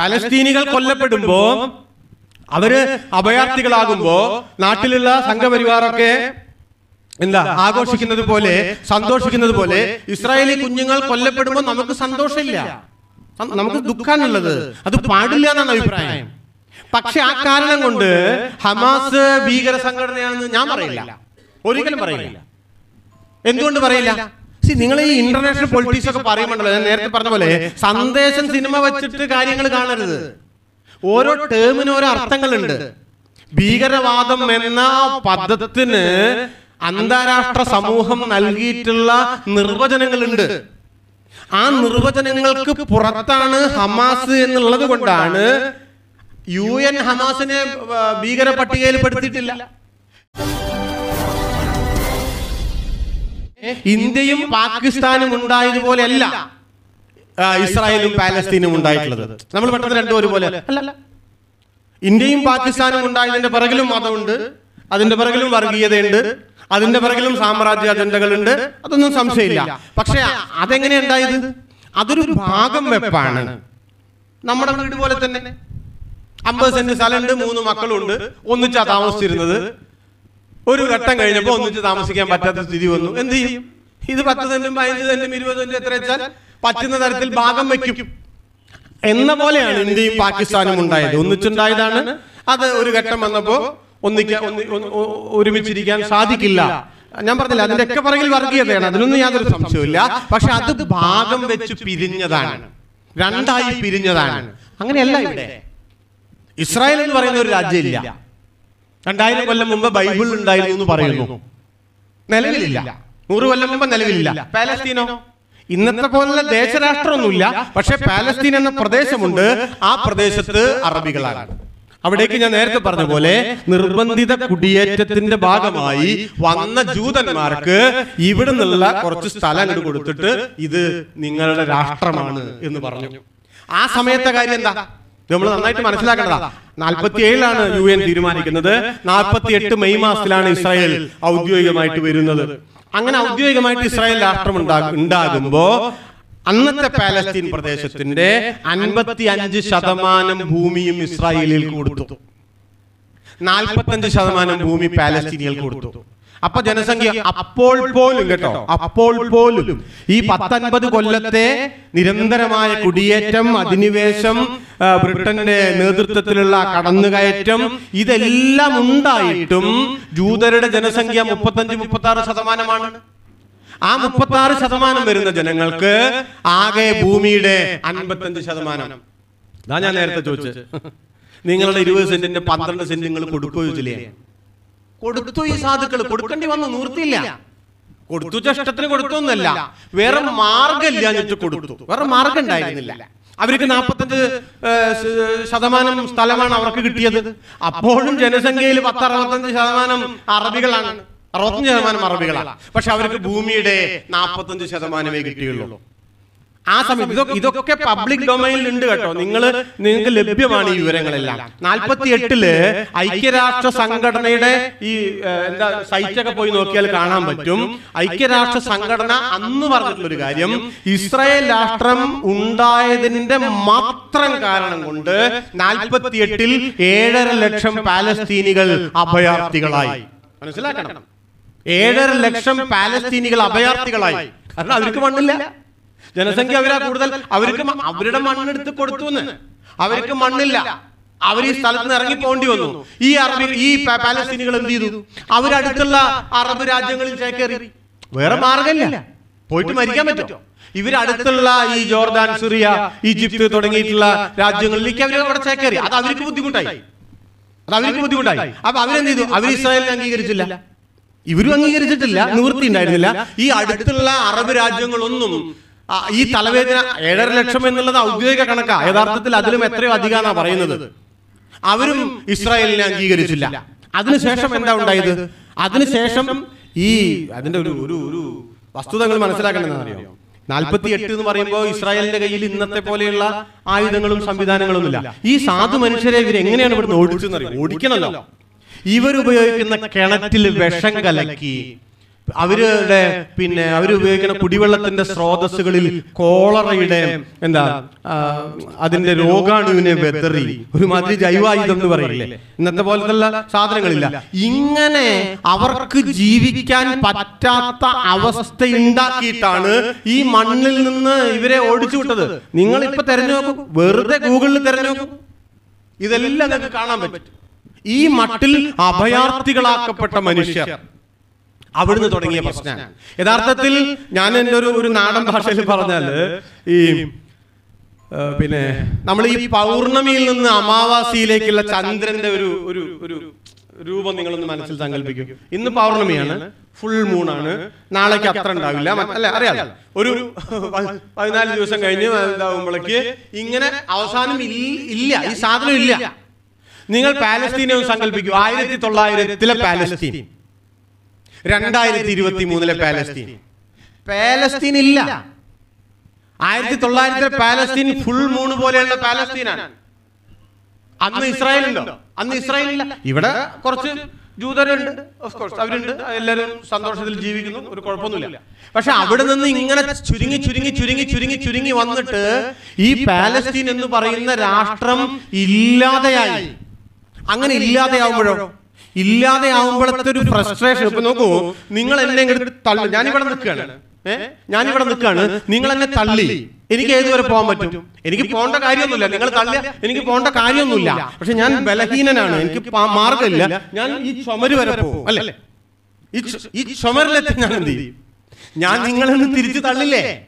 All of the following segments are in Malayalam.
പാലസ്തീനികൾ കൊല്ലപ്പെടുമ്പോ അവർ അഭയാർത്ഥികളാകുമ്പോ നാട്ടിലുള്ള സംഘപരിവാറൊക്കെ എന്താ ആഘോഷിക്കുന്നത് പോലെ സന്തോഷിക്കുന്നത് പോലെ ഇസ്രായേലി കുഞ്ഞുങ്ങൾ കൊല്ലപ്പെടുമ്പോൾ നമുക്ക് സന്തോഷമില്ല. നമുക്ക് ദുഃഖാണുള്ളത്. അത് പാടില്ല എന്നാണ് അഭിപ്രായം. പക്ഷെ ആ കാരണം കൊണ്ട് ഹമാസ് ഭീകര സംഘടനയാണെന്ന് ഞാൻ പറയില്ല. ഒരിക്കലും പറയില്ല. എന്തുകൊണ്ട് പറയില്ല? നിങ്ങൾ ഈ ഇന്റർനാഷണൽ പൊളിറ്റിക്സ് ഒക്കെ പറയുമ്പോൾ ഞാൻ നേരത്തെ പറഞ്ഞ പോലെ സന്ദേശം സിനിമ വെച്ചിട്ട് കാര്യങ്ങൾ കാണരുത്. ഓരോ ടേമിനും ഓരോ അർത്ഥങ്ങളുണ്ട്. ഭീകരവാദം എന്ന പദത്തിന് അന്താരാഷ്ട്ര സമൂഹം നൽകിയിട്ടുള്ള നിർവചനങ്ങളുണ്ട്. ആ നിർവചനങ്ങൾക്ക് പുറത്താണ് ഹമാസ് എന്നുള്ളത് കൊണ്ടാണ് യു എൻ ഹമാസിനെ ഭീകര പട്ടികയിൽ പെടുത്തിയിട്ടില്ല. ഇന്ത്യയും പാകിസ്ഥാനും ഉണ്ടായതുപോലെയല്ല. അല്ല ഇസ്രായേലും പാലസ്തീനും ഉണ്ടായിട്ടുള്ളത്. നമ്മൾ പെട്ടെന്ന് രണ്ടും ഒരുപോലെ. ഇന്ത്യയും പാകിസ്ഥാനും ഉണ്ടായതിന്റെ പിറകിലും മതമുണ്ട് അതിന്റെ പിറകിലും വർഗീയതയുണ്ട്. അതിന്റെ പിറകിലും സാമ്രാജ്യ അജണ്ടകളുണ്ട്. അതൊന്നും സംശയമില്ല. പക്ഷെ അതെങ്ങനെ ഉണ്ടായത്? അതൊരു ഭാഗം വെപ്പാണ്. നമ്മുടെ വീട് പോലെ തന്നെ. അമ്പത് സെന്റ് സ്ഥലമുണ്ട് മൂന്ന് മക്കളുണ്ട്. ഒന്നിച്ചാ താമസിച്ചിരുന്നത്. ഒരു ഘട്ടം കഴിഞ്ഞപ്പോൾ ഒന്നിച്ച് താമസിക്കാൻ പറ്റാത്ത സ്ഥിതി വന്നു. എന്ത് ചെയ്യും? ഇത് പത്ത് സെന്റും പതിനഞ്ച് സെന്റും ഇരുപത് സെന്റും എത്ര വെച്ചാൽ പറ്റുന്ന തരത്തിൽ ഭാഗം വെക്കും. എന്ന പോലെയാണ് ഇന്ത്യയും പാകിസ്ഥാനും ഉണ്ടായത്. ഒന്നിച്ചുണ്ടായതാണ്. അത് ഒരു ഘട്ടം വന്നപ്പോ ഒന്നിക്ക ഒന്നി- ഒരുമിച്ചിരിക്കാൻ സാധിക്കില്ല. ഞാൻ പറഞ്ഞില്ല അതിന്റെ ഒക്കെ പറയിൽ വർഗീയതയാണ്. അതിനൊന്നും യാതൊരു സംശയമില്ല പക്ഷെ അത് ഭാഗം വെച്ച് പിരിഞ്ഞതാണ്. രണ്ടായി പിരിഞ്ഞതാണ്. അങ്ങനെയല്ല ഇവിടെ. ഇസ്രായേൽ എന്ന് പറയുന്ന ഒരു രാജ്യമില്ല. രണ്ടായിരം കൊല്ലം മുമ്പ് ബൈബിൾ ഉണ്ടായിരുന്നു എന്ന് പറയുന്നു. നിലവിലില്ല. നൂറ് കൊല്ലം മുമ്പ് നിലവിലില്ല. പാലസ്തീനോ? ഇന്നത്തെ പോലുള്ള ദേശരാഷ്ട്രമൊന്നുമില്ല. പക്ഷെ പാലസ്തീൻ എന്ന പ്രദേശമുണ്ട്. ആ പ്രദേശത്ത് അറബികളാണ്. അവിടേക്ക് ഞാൻ നേരത്തെ പറഞ്ഞ പോലെ നിർബന്ധിത കുടിയേറ്റത്തിന്റെ ഭാഗമായി വന്ന ജൂതന്മാർക്ക് ഇവിടെ നിന്നുള്ള കുറച്ച് സ്ഥലം കൊടുത്തിട്ട് ഇത് നിങ്ങളുടെ രാഷ്ട്രമാണ് എന്ന് പറഞ്ഞു. ആ സമയത്തെ കാര്യം എന്താ? നമ്മൾ നന്നായിട്ട് മനസ്സിലാക്കേണ്ടതാ. നാൽപ്പത്തി ഏഴിലാണ് യു എൻ തീരുമാനിക്കുന്നത്. നാൽപ്പത്തി എട്ട് മെയ് മാസത്തിലാണ് ഇസ്രായേൽ ഔദ്യോഗികമായിട്ട് വരുന്നത്. അങ്ങനെ ഔദ്യോഗികമായിട്ട് ഇസ്രായേൽ രാഷ്ട്രം ഉണ്ടാ- ഉണ്ടാകുമ്പോ അന്നത്തെ പാലസ്തീൻ പ്രദേശത്തിന്റെ അൻപത്തി അഞ്ച് ശതമാനം ഭൂമിയും ഇസ്രായേലിൽ കൊടുത്തു. നാൽപ്പത്തഞ്ച് ശതമാനം ഭൂമി പാലസ്തീനിയൽ കൊടുത്തു. അപ്പൊ ജനസംഖ്യ അപ്പോൾ പോലും കേട്ടോ. അപ്പോൾ പോലും. ഈ പത്തൊൻപത് കൊല്ലത്തെ നിരന്തരമായ കുടിയേറ്റം അധിനിവേശം ബ്രിട്ടന്റെ നേതൃത്വത്തിലുള്ള കടന്നുകയറ്റം ഇതെല്ലാം ഉണ്ടായിട്ടും ജൂതരുടെ ജനസംഖ്യ മുപ്പത്തഞ്ച് മുപ്പത്തി ആറ് ശതമാനമാണ്. ആ മുപ്പത്തി ആറ് ശതമാനം വരുന്ന ജനങ്ങൾക്ക് ആകെ ഭൂമിയുടെ അൻപത്തഞ്ച് ശതമാനം. ഞാൻ നേരത്തെ ചോദിച്ചത്. നിങ്ങളുടെ ഇരുപത് സെന്റിന്റെ പന്ത്രണ്ട് സെന്റ് നിങ്ങൾ കൊടുക്കുകയോ ചോദിച്ചില്ലേ കൊടുത്തു ഈ സാധുക്കൾ കൊടുക്കേണ്ടി വന്നു നിർത്തില്ല കൊടുത്തു ഇഷ്ടത്തിന് കൊടുത്തൊന്നല്ല വേറെ മാർഗമില്ല എന്നിട്ട് കൊടുത്തു. വേറെ മാർഗം ഉണ്ടായിരുന്നില്ല. അവർക്ക് നാൽപ്പത്തഞ്ച് ശതമാനം സ്ഥലമാണ് അവർക്ക് കിട്ടിയത്. അപ്പോഴും ജനസംഖ്യയിൽ പത്ത് അറുപത്തഞ്ച് ശതമാനം അറബികളാണ്. അറുപത്തഞ്ച് ശതമാനം അറബികളാണ്. പക്ഷെ അവർക്ക് ഭൂമിയുടെ നാൽപ്പത്തഞ്ച് ശതമാനമേ കിട്ടിയുള്ളൂ. ആ സമയത്ത് ഇതൊക്കെ ഇതൊക്കെ പബ്ലിക് ഡൊമൈനിൽ ഉണ്ട് കേട്ടോ. നിങ്ങൾ നിങ്ങൾക്ക് ലഭ്യമാണ് ഈ വിവരങ്ങളെല്ലാം. നാൽപ്പത്തി എട്ടിൽ ഐക്യരാഷ്ട്ര സംഘടനയുടെ ഈ എന്താ സൈറ്റൊക്കെ പോയി നോക്കിയാൽ കാണാൻ പറ്റും. ഐക്യരാഷ്ട്ര സംഘടന അന്ന് പറഞ്ഞിട്ടുള്ള ഒരു കാര്യം ഇസ്രായേൽ രാഷ്ട്രം ഉണ്ടായതിന്റെ മാത്രം കാരണം കൊണ്ട് നാൽപ്പത്തി എട്ടിൽ ഏഴര ലക്ഷം പാലസ്തീനികൾ അഭയാർത്ഥികളായി. മനസ്സിലാക്കണം? ഏഴര ലക്ഷം പാലസ്തീനികൾ അഭയാർത്ഥികളായി. കാരണം അവർക്ക് മണ്ണില്ല. ജനസംഖ്യ അവരാ കൂടുതൽ. അവർക്ക് അവരുടെ മണ്ണെടുത്ത് കൊടുത്തു എന്ന് അവർക്ക് മണ്ണില്ല. അവർ ഈ സ്ഥലത്ത് നിന്ന് ഇറങ്ങി പോണ്ടി വന്നു. ഈ അറബി ഈ പാലസ്തീനികൾ എന്ത് ചെയ്തു? അവരടുത്തുള്ള അറബ് രാജ്യങ്ങളിൽ ചേക്കേറി വേറെ മാർഗമില്ല പോയിട്ട് മരിക്കാൻ പറ്റുമോ? ഇവരടുത്തുള്ള ഈ ജോർദാൻ സിറിയ ഈജിപ്ത് തുടങ്ങിയിട്ടുള്ള രാജ്യങ്ങളിലേക്ക് അവർ അവിടെ ചേക്കേറി. അത് അവർക്ക് ബുദ്ധിമുട്ടായി. അത് അവർക്ക് ബുദ്ധിമുട്ടായി. അപ്പൊ അവരെന്ത് ചെയ്തു? അവർ ഇസ്രായേലിനെ അംഗീകരിച്ചില്ല. ഇവരും അംഗീകരിച്ചിട്ടില്ല. നിവൃത്തി ഉണ്ടായിരുന്നില്ല ഈ അടുത്തുള്ള അറബ് രാജ്യങ്ങളൊന്നും ഈ തലവേദന ഏഴര ലക്ഷം എന്നുള്ളത് ഔദ്യോഗിക കണക്കാ. യഥാർത്ഥത്തിൽ അതിലും എത്രയോ അധികമാണ് പറയുന്നത്. അവരും ഇസ്രായേലിനെ അംഗീകരിച്ചില്ല. അതിനുശേഷം എന്താ ഉണ്ടായത്? അതിനുശേഷം ഈ അതിന്റെ ഒരു ഒരു ഒരു വസ്തുതകൾ മനസ്സിലാക്കണമെന്ന് അറിയാം? നാൽപ്പത്തി എട്ട് എന്ന് പറയുമ്പോൾ ഇസ്രായേലിന്റെ കയ്യിൽ ഇന്നത്തെ പോലെയുള്ള ആയുധങ്ങളും സംവിധാനങ്ങളും ഇല്ല ഈ സാധു മനുഷ്യരെ ഇവർ എങ്ങനെയാണ് ഇവിടുന്ന് ഓടിച്ചെന്ന് അറിയാം? ഓടിക്കണമല്ലോ ഇവരുപയോഗിക്കുന്ന കിണറ്റിൽ വിഷം കലക്കി അവരുടെ പിന്നെ അവർ ഉപയോഗിക്കുന്ന കുടിവെള്ളത്തിന്റെ സ്രോതസ്സുകളിൽ കോളറയുടെ എന്താ അതിന്റെ രോഗാണുവിനെ വെതറി ഒരുമാതിരി ജൈവായുധം എന്ന് പറയില്ലേ? ഇന്നത്തെ പോലത്തെ സാധനങ്ങളില്ല. ഇങ്ങനെ അവർക്ക് ജീവിക്കാൻ പറ്റാത്ത അവസ്ഥ ഉണ്ടാക്കിയിട്ടാണ് ഈ മണ്ണിൽ നിന്ന് ഇവരെ ഓടിച്ചു വിട്ടത്. നിങ്ങൾ ഇപ്പൊ തെരഞ്ഞു നോക്കും. വെറുതെ ഗൂഗിളിൽ തെരഞ്ഞു നോക്കും. ഇതെല്ലാം നിങ്ങൾക്ക് കാണാൻ പറ്റും. ഈ മട്ടിൽ അഭയാർത്ഥികളാക്കപ്പെട്ട മനുഷ്യർ. അവിടുന്ന് തുടങ്ങിയ പ്രശ്നമാണ് യഥാർത്ഥത്തിൽ ഞാൻ എന്റെ ഒരു ഒരു നാടൻ ഭാഷയിൽ പറഞ്ഞാൽ ഈ പിന്നെ നമ്മൾ ഈ പൗർണമിയിൽ നിന്ന് അമാവാസിയിലേക്കുള്ള ചന്ദ്രന്റെ ഒരു ഒരു ഒരു രൂപം നിങ്ങളൊന്ന് മനസ്സിൽ സങ്കല്പിക്കും. ഇന്ന് പൗർണമിയാണ് ഫുൾ മൂണാണ് നാളേക്ക് അത്ര ഉണ്ടാവില്ല. അല്ല അറിയാലോ. ഒരു പതിനാല് ദിവസം കഴിഞ്ഞ് ഇതാവുമ്പോഴേക്ക് ഇങ്ങനെ അവസാനം ഇല്ല. ഈ സാധനം ഇല്ല. നിങ്ങൾ പാലസ്തീനെ ഒന്ന് സങ്കല്പിക്കൂ. ആയിരത്തി തൊള്ളായിരത്തിലെ പാലസ്തീൻ. രണ്ടായിരത്തി ഇരുപത്തി മൂന്നിലെ പാലസ്തീൻ. പാലസ്തീൻ. ഇല്ല ആയിരത്തി തൊള്ളായിരത്തിലെ പാലസ്തീൻ ഫുൾ മൂൺ പോലെയുള്ള പാലസ്തീനാണ്. അന്ന് ഇസ്രായേൽ ഉണ്ടോ അന്ന് ഇസ്രായേൽ ഇല്ല ഇവിടെ കുറച്ച് ജൂതരുണ്ട്. അവരുണ്ട്. എല്ലാവരും സന്തോഷത്തിൽ ജീവിക്കുന്നു. ഒരു കുഴപ്പമൊന്നുമില്ല. പക്ഷെ അവിടെ നിന്ന് ഇങ്ങനെ ചുരുങ്ങി ചുരുങ്ങി ചുരുങ്ങി ചുരുങ്ങി ചുരുങ്ങി വന്നിട്ട് ഈ പാലസ്തീൻ എന്ന് പറയുന്ന രാഷ്ട്രം ഇല്ലാതെയായി. അങ്ങനെ ഇല്ലാതെയാവുമ്പോഴോ? ഇല്ലാതെയാവുമ്പോഴത്തെ ഒരു ഫ്രസ്ട്രേഷൻ ഇപ്പൊ നോക്കൂ നിങ്ങൾ എന്നെ ഇങ്ങോട്ട് തള്ളു. ഞാനിവിടെ നിൽക്കുകയാണ്. ഏഹ് ഞാനിവിടെ നിൽക്കുകയാണ്. നിങ്ങൾ എന്നെ തള്ളി. എനിക്ക് ഏതുവരെ പോകാൻ പറ്റും. എനിക്ക് പോകേണ്ട കാര്യമൊന്നുമില്ല. നിങ്ങൾ തള്ളിയ. എനിക്ക് പോകേണ്ട കാര്യമൊന്നുമില്ല. പക്ഷെ ഞാൻ ബലഹീനനാണ്. എനിക്ക് മാർഗമില്ല. ഞാൻ ഈ ചുമര് വരെ പോകും. അല്ലേ? ഈ ഈ ചുമരിലെത്തി ഞാൻ എന്ത് ചെയ്യും? ഞാൻ നിങ്ങളെന്ന് തിരിച്ചു തള്ളില്ലേ?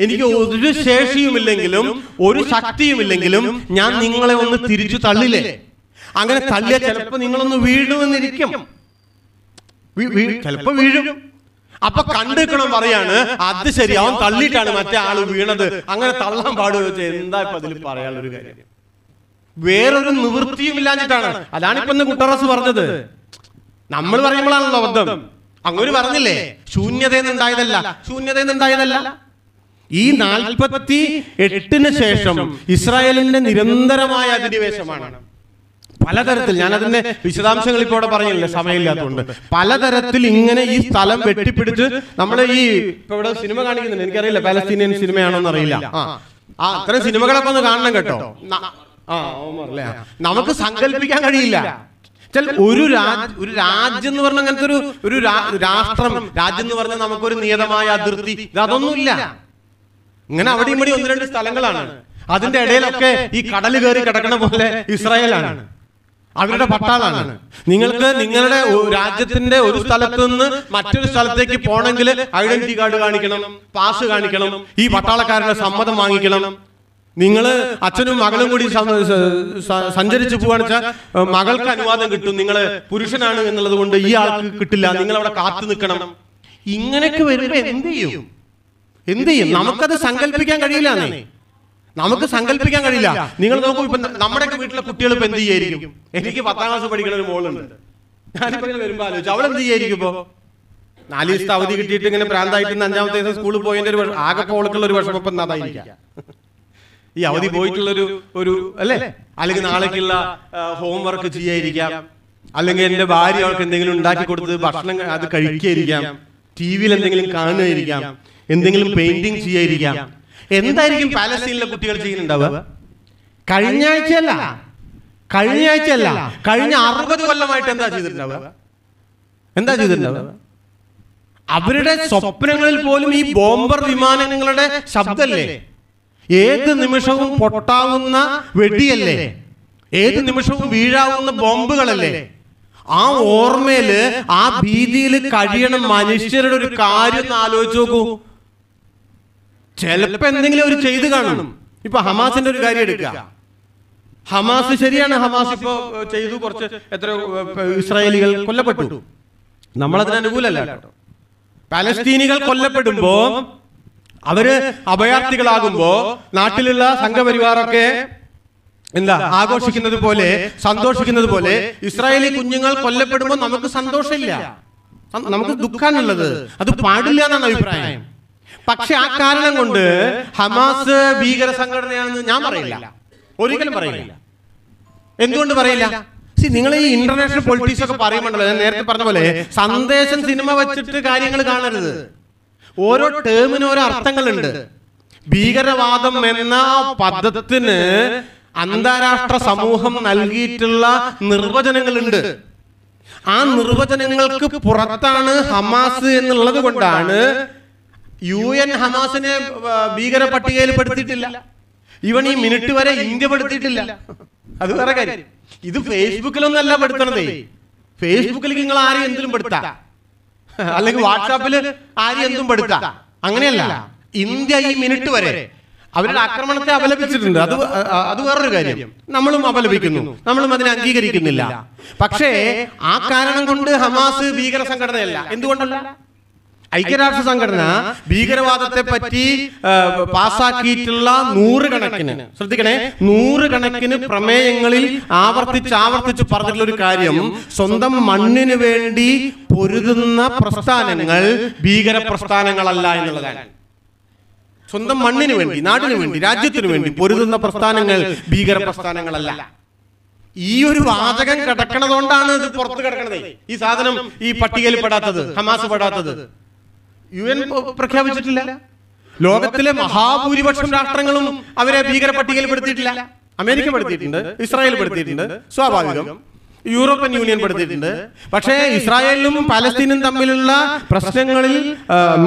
എനിക്ക് ഒരു ശേഷിയുമില്ലെങ്കിലും ഒരു ശക്തിയുമില്ലെങ്കിലും ഞാൻ നിങ്ങളെ ഒന്ന് തിരിച്ചു തള്ളില്ലേ? അങ്ങനെ തള്ളിയ ചിലപ്പോ നിങ്ങളൊന്ന് വീഴുമെന്നിരിക്കും. ചിലപ്പോൾ വീഴും അപ്പൊ കണ്ടിരിക്കണം പറയാണ് അത് ശരി അവൻ തള്ളിയിട്ടാണ് മറ്റേ ആൾ വീണത്. അങ്ങനെ തള്ളാൻ പാടുക എന്താ ഇപ്പൊ അതിൽ പറയാനുള്ളൊരു കാര്യം? വേറൊരു നിവൃത്തിയും ഇല്ലാഞ്ഞിട്ടാണ്. അതാണ് ഇപ്പൊ ഇന്ന് കുട്ടറസ് പറഞ്ഞത്. നമ്മൾ പറയുമ്പോഴാണല്ലോ അബദ്ധം. അങ്ങോട്ട് പറഞ്ഞില്ലേ? ശൂന്യതയെന്നുണ്ടായതല്ല ശൂന്യതയെന്നുണ്ടായതല്ല ഈ നാൽപ്പത്തി എട്ടിന് ശേഷം ഇസ്രായേലിന്റെ നിരന്തരമായ അധിനിവേശമാണ്. പലതരത്തിൽ ഞാൻ അതിന്റെ വിശദാംശങ്ങൾ ഇപ്പോൾ ഇവിടെ പറഞ്ഞില്ല? സമയമില്ലാത്തതുകൊണ്ട്. പലതരത്തിൽ ഇങ്ങനെ ഈ സ്ഥലം വെട്ടിപ്പിടിച്ച് നമ്മൾ ഈ ഇപ്പൊ ഇവിടെ സിനിമ കാണിക്കുന്നുണ്ട്. എനിക്കറിയില്ല പാലസ്തീനിയൻ സിനിമയാണോന്ന് അറിയില്ല. ആ. അത്തരം സിനിമകളൊക്കെ ഒന്ന് കാണണം കേട്ടോ. ആ നമുക്ക് സങ്കല്പിക്കാൻ കഴിയില്ല. ചില ഒരു രാജ് ഒരു രാജ്യം എന്ന് പറഞ്ഞ അങ്ങനത്തെ ഒരു ഒരു രാഷ്ട്രം. രാജ്യം എന്ന് പറഞ്ഞാൽ നമുക്കൊരു നിയതമായ അതിർത്തി. അതൊന്നുമില്ല ഇങ്ങനെ അവിടെ ഇവിടെ ഒന്ന് രണ്ട് സ്ഥലങ്ങളാണ്. അതിന്റെ ഇടയിലൊക്കെ ഈ കടൽ കയറി കിടക്കണ പോലെ ഇസ്രായേലാണ്. അവരുടെ പട്ടാളാണ്. നിങ്ങൾക്ക് നിങ്ങളുടെ രാജ്യത്തിന്റെ ഒരു സ്ഥലത്ത് നിന്ന് മറ്റൊരു സ്ഥലത്തേക്ക് പോകണമെങ്കിൽ ഐഡന്റിറ്റി കാർഡ് കാണിക്കണം പാസ് കാണിക്കണം ഈ പട്ടാളക്കാരുടെ സമ്മതം വാങ്ങിക്കണം. നിങ്ങൾ അച്ഛനും മകളും കൂടി സഞ്ചരിച്ചു പോവാന്ന് വെച്ചാൽ മകൾക്ക് അനുവാദം കിട്ടും. നിങ്ങൾ പുരുഷനാണ് എന്നുള്ളത് കൊണ്ട് ഈ ആൾക്ക് കിട്ടില്ല. നിങ്ങൾ അവിടെ കാത്തു നിൽക്കണം. ഇങ്ങനെയൊക്കെ വരുമ്പോ എന്ത് ചെയ്യും? എന്ത് ചെയ്യും? നമുക്കത് സങ്കല്പിക്കാൻ കഴിയില്ലെന്നേ നമുക്ക് സങ്കല്പിക്കാൻ കഴിയില്ല. നിങ്ങൾ നോക്കൂ ഇപ്പൊ നമ്മുടെ വീട്ടിലെ കുട്ടികൾ ഇപ്പൊ എന്ത് ചെയ്യായിരിക്കും? എനിക്ക് പത്താം ക്ലാസ് പഠിക്കുന്ന ഒരു മോളുണ്ട്. ഞാനിപ്പോ ഇങ്ങനെ വരുമ്പോ ആലോചിച്ചു അവൾ എന്ത് ചെയ്യായിരിക്കും ഇപ്പൊ? നാല് ദിവസത്തെ അവധി കിട്ടിയിട്ട് ഇങ്ങനെ പ്രാന്തായിട്ട് അഞ്ചാമത്തെ ദിവസം സ്കൂളിൽ പോയതിന്റെ ഒരു ആകെ പോൾക്കുള്ള ഒരു വിഷമം ഇപ്പം അതായിരിക്കാം. ഈ അവധി പോയിട്ടുള്ള ഒരു ഒരു അല്ലേ? അല്ലെങ്കിൽ നാളേക്കുള്ള ഹോംവർക്ക് ചെയ്യായിരിക്കാം അല്ലെങ്കിൽ എന്റെ ഭാര്യ അവൾക്ക് എന്തെങ്കിലും ഉണ്ടാക്കി കൊടുത്ത് ഭക്ഷണം അത് കഴിക്കായിരിക്കാം ടി വിയിൽ എന്തെങ്കിലും കാണുകയായിരിക്കാം. എന്തെങ്കിലും പെയിന്റിങ് ചെയ്യായിരിക്കാം എന്തായിരിക്കും പാലസ്തീനിലെ കുട്ടികൾ ചെയ്യുന്നുണ്ടാവുക? കഴിഞ്ഞ ആഴ്ചയല്ല കഴിഞ്ഞ ആഴ്ചയല്ല കഴിഞ്ഞ അറുപത് കൊല്ലമായിട്ട് എന്താ ചെയ്തിട്ടുണ്ടാവുക? എന്താ ചെയ്തിട്ടുണ്ടാവുക? അവരുടെ സ്വപ്നങ്ങളിൽ പോലും ഈ ബോംബർ വിമാനങ്ങളുടെ ശബ്ദല്ലേ? ഏത് നിമിഷവും പൊട്ടാവുന്ന വെടിയല്ലേ? ഏത് നിമിഷവും വീഴാവുന്ന ബോംബുകളല്ലേ? ആ ഓർമ്മയിൽ ആ ഭീതിയിൽ കഴിയണം. മനുഷ്യരുടെ ഒരു കാര്യം ആലോചിച്ച് നോക്കൂ. ചിലപ്പോ എന്തെങ്കിലും ഒരു ചെയ്ത് കാണും. ഇപ്പൊ ഹമാസിന്റെ ഒരു കാര്യം എടുക്കുക ഹമാസ് ശരിയാണ് ഹമാസ് ഇപ്പോ ചെയ്തു കുറച്ച് എത്ര ഇസ്രായേലികൾ കൊല്ലപ്പെട്ടു. നമ്മളതിന് അനുകൂലല്ല കേട്ടോ. പലസ്തീനികൾ കൊല്ലപ്പെടുമ്പോ അവർ അഭയാർത്ഥികളാകുമ്പോ നാട്ടിലുള്ള സംഘപരിവാറൊക്കെ എന്താ ആഘോഷിക്കുന്നത് പോലെ സന്തോഷിക്കുന്നത് പോലെ ഇസ്രായേലി കുഞ്ഞുങ്ങൾ കൊല്ലപ്പെടുമ്പോൾ നമുക്ക് സന്തോഷമില്ല. നമുക്ക് ദുഃഖാണുള്ളത്. അത് പാടില്ല എന്നാണ് അഭിപ്രായം. പക്ഷെ ആ കാരണം കൊണ്ട് ഹമാസ് ഭീകര സംഘടനയാണെന്ന് ഞാൻ പറയില്ല. ഒരിക്കലും പറയില്ല. എന്തുകൊണ്ട് പറയില്ല? സി നിങ്ങൾ ഈ ഇന്റർനാഷണൽ പൊളിറ്റിക്സ് ഒക്കെ പറയുമ്പോണ്ടല്ലോ ഞാൻ നേരത്തെ പറഞ്ഞ പോലെ സന്ദേശം സിനിമ വെച്ചിട്ട് കാര്യങ്ങൾ കാണരുത്. ഓരോ ടേമിന് ഓരോ അർത്ഥങ്ങളുണ്ട്. ഭീകരവാദം എന്ന പദത്തിന് അന്താരാഷ്ട്ര സമൂഹം നൽകിയിട്ടുള്ള നിർവചനങ്ങളുണ്ട്. ആ നിർവചനങ്ങൾക്ക് പുറത്താണ് ഹമാസ് എന്നുള്ളത് കൊണ്ടാണ് യു എൻ ഹമാസിനെ ഭീകര പട്ടികയിൽ പെടുത്തിയിട്ടില്ല ഇവൻ ഈ മിനിറ്റ് വരെ ഇന്ത്യ പെടുത്തിയിട്ടില്ല അത് വേറെ കാര്യം. ഇത് ഫേസ്ബുക്കിലൊന്നല്ല പെടുത്തണതേ ഫേസ്ബുക്കിൽ നിങ്ങൾ ആരെയും എന്തിലും പെടുത്താം. അല്ലെങ്കിൽ വാട്സാപ്പിൽ ആരെയും എന്തും പെടുത്താം. അങ്ങനെയല്ല. ഇന്ത്യ ഈ മിനിറ്റ് വരെ അവരുടെ ആക്രമണത്തെ അപലപിച്ചിട്ടുണ്ട്. അത് അത് വേറൊരു കാര്യം. നമ്മളും അപലപിക്കുന്നു. നമ്മളും അതിനെ അംഗീകരിക്കുന്നില്ല. പക്ഷേ ആ കാരണം കൊണ്ട് ഹമാസ് ഭീകര സംഘടനയല്ല. എന്തുകൊണ്ടല്ല? ഐക്യരാഷ്ട്ര സംഘടന ഭീകരവാദത്തെ പറ്റി പാസാക്കിയിട്ടുള്ള പാസാക്കിയിട്ടുള്ള നൂറുകണക്കിന്. ശ്രദ്ധിക്കണേ നൂറുകണക്കിന് പ്രമേയങ്ങളിൽ ആവർത്തിച്ച് ആവർത്തിച്ച് പറഞ്ഞിട്ടുള്ള ഒരു കാര്യം സ്വന്തം മണ്ണിന് വേണ്ടി പൊരുതുന്ന പ്രസ്ഥാനങ്ങൾ ഭീകര പ്രസ്ഥാനങ്ങളല്ല എന്നുള്ളതാണ്. സ്വന്തം മണ്ണിന് വേണ്ടി നാടിനു വേണ്ടി രാജ്യത്തിനു വേണ്ടി പൊരുതുന്ന പ്രസ്ഥാനങ്ങൾ ഭീകര പ്രസ്ഥാനങ്ങളല്ല ഈ ഒരു വാചകം കിടക്കണതുകൊണ്ടാണ് ഇത് പുറത്ത് കിടക്കണത്. ഈ സാധനം ഈ പട്ടികയിൽ പെടാത്തത് ഹമാസ് പെടാത്തത്. യു എൻ പ്രഖ്യാപിച്ചിട്ടില്ല. ലോകത്തിലെ മഹാഭൂരിപക്ഷം രാഷ്ട്രങ്ങളും അവരെ ഭീകര പട്ടികയിൽ പെടുത്തിയിട്ടില്ല. അമേരിക്ക പെടുത്തിയിട്ടുണ്ട്. ഇസ്രായേൽ പെടുത്തിയിട്ടുണ്ട്. സ്വാഭാവികം. യൂറോപ്യൻ യൂണിയൻ പെടുത്തിയിട്ടുണ്ട്. പക്ഷേ ഇസ്രായേലിനും പാലസ്തീനും തമ്മിലുള്ള പ്രശ്നങ്ങളിൽ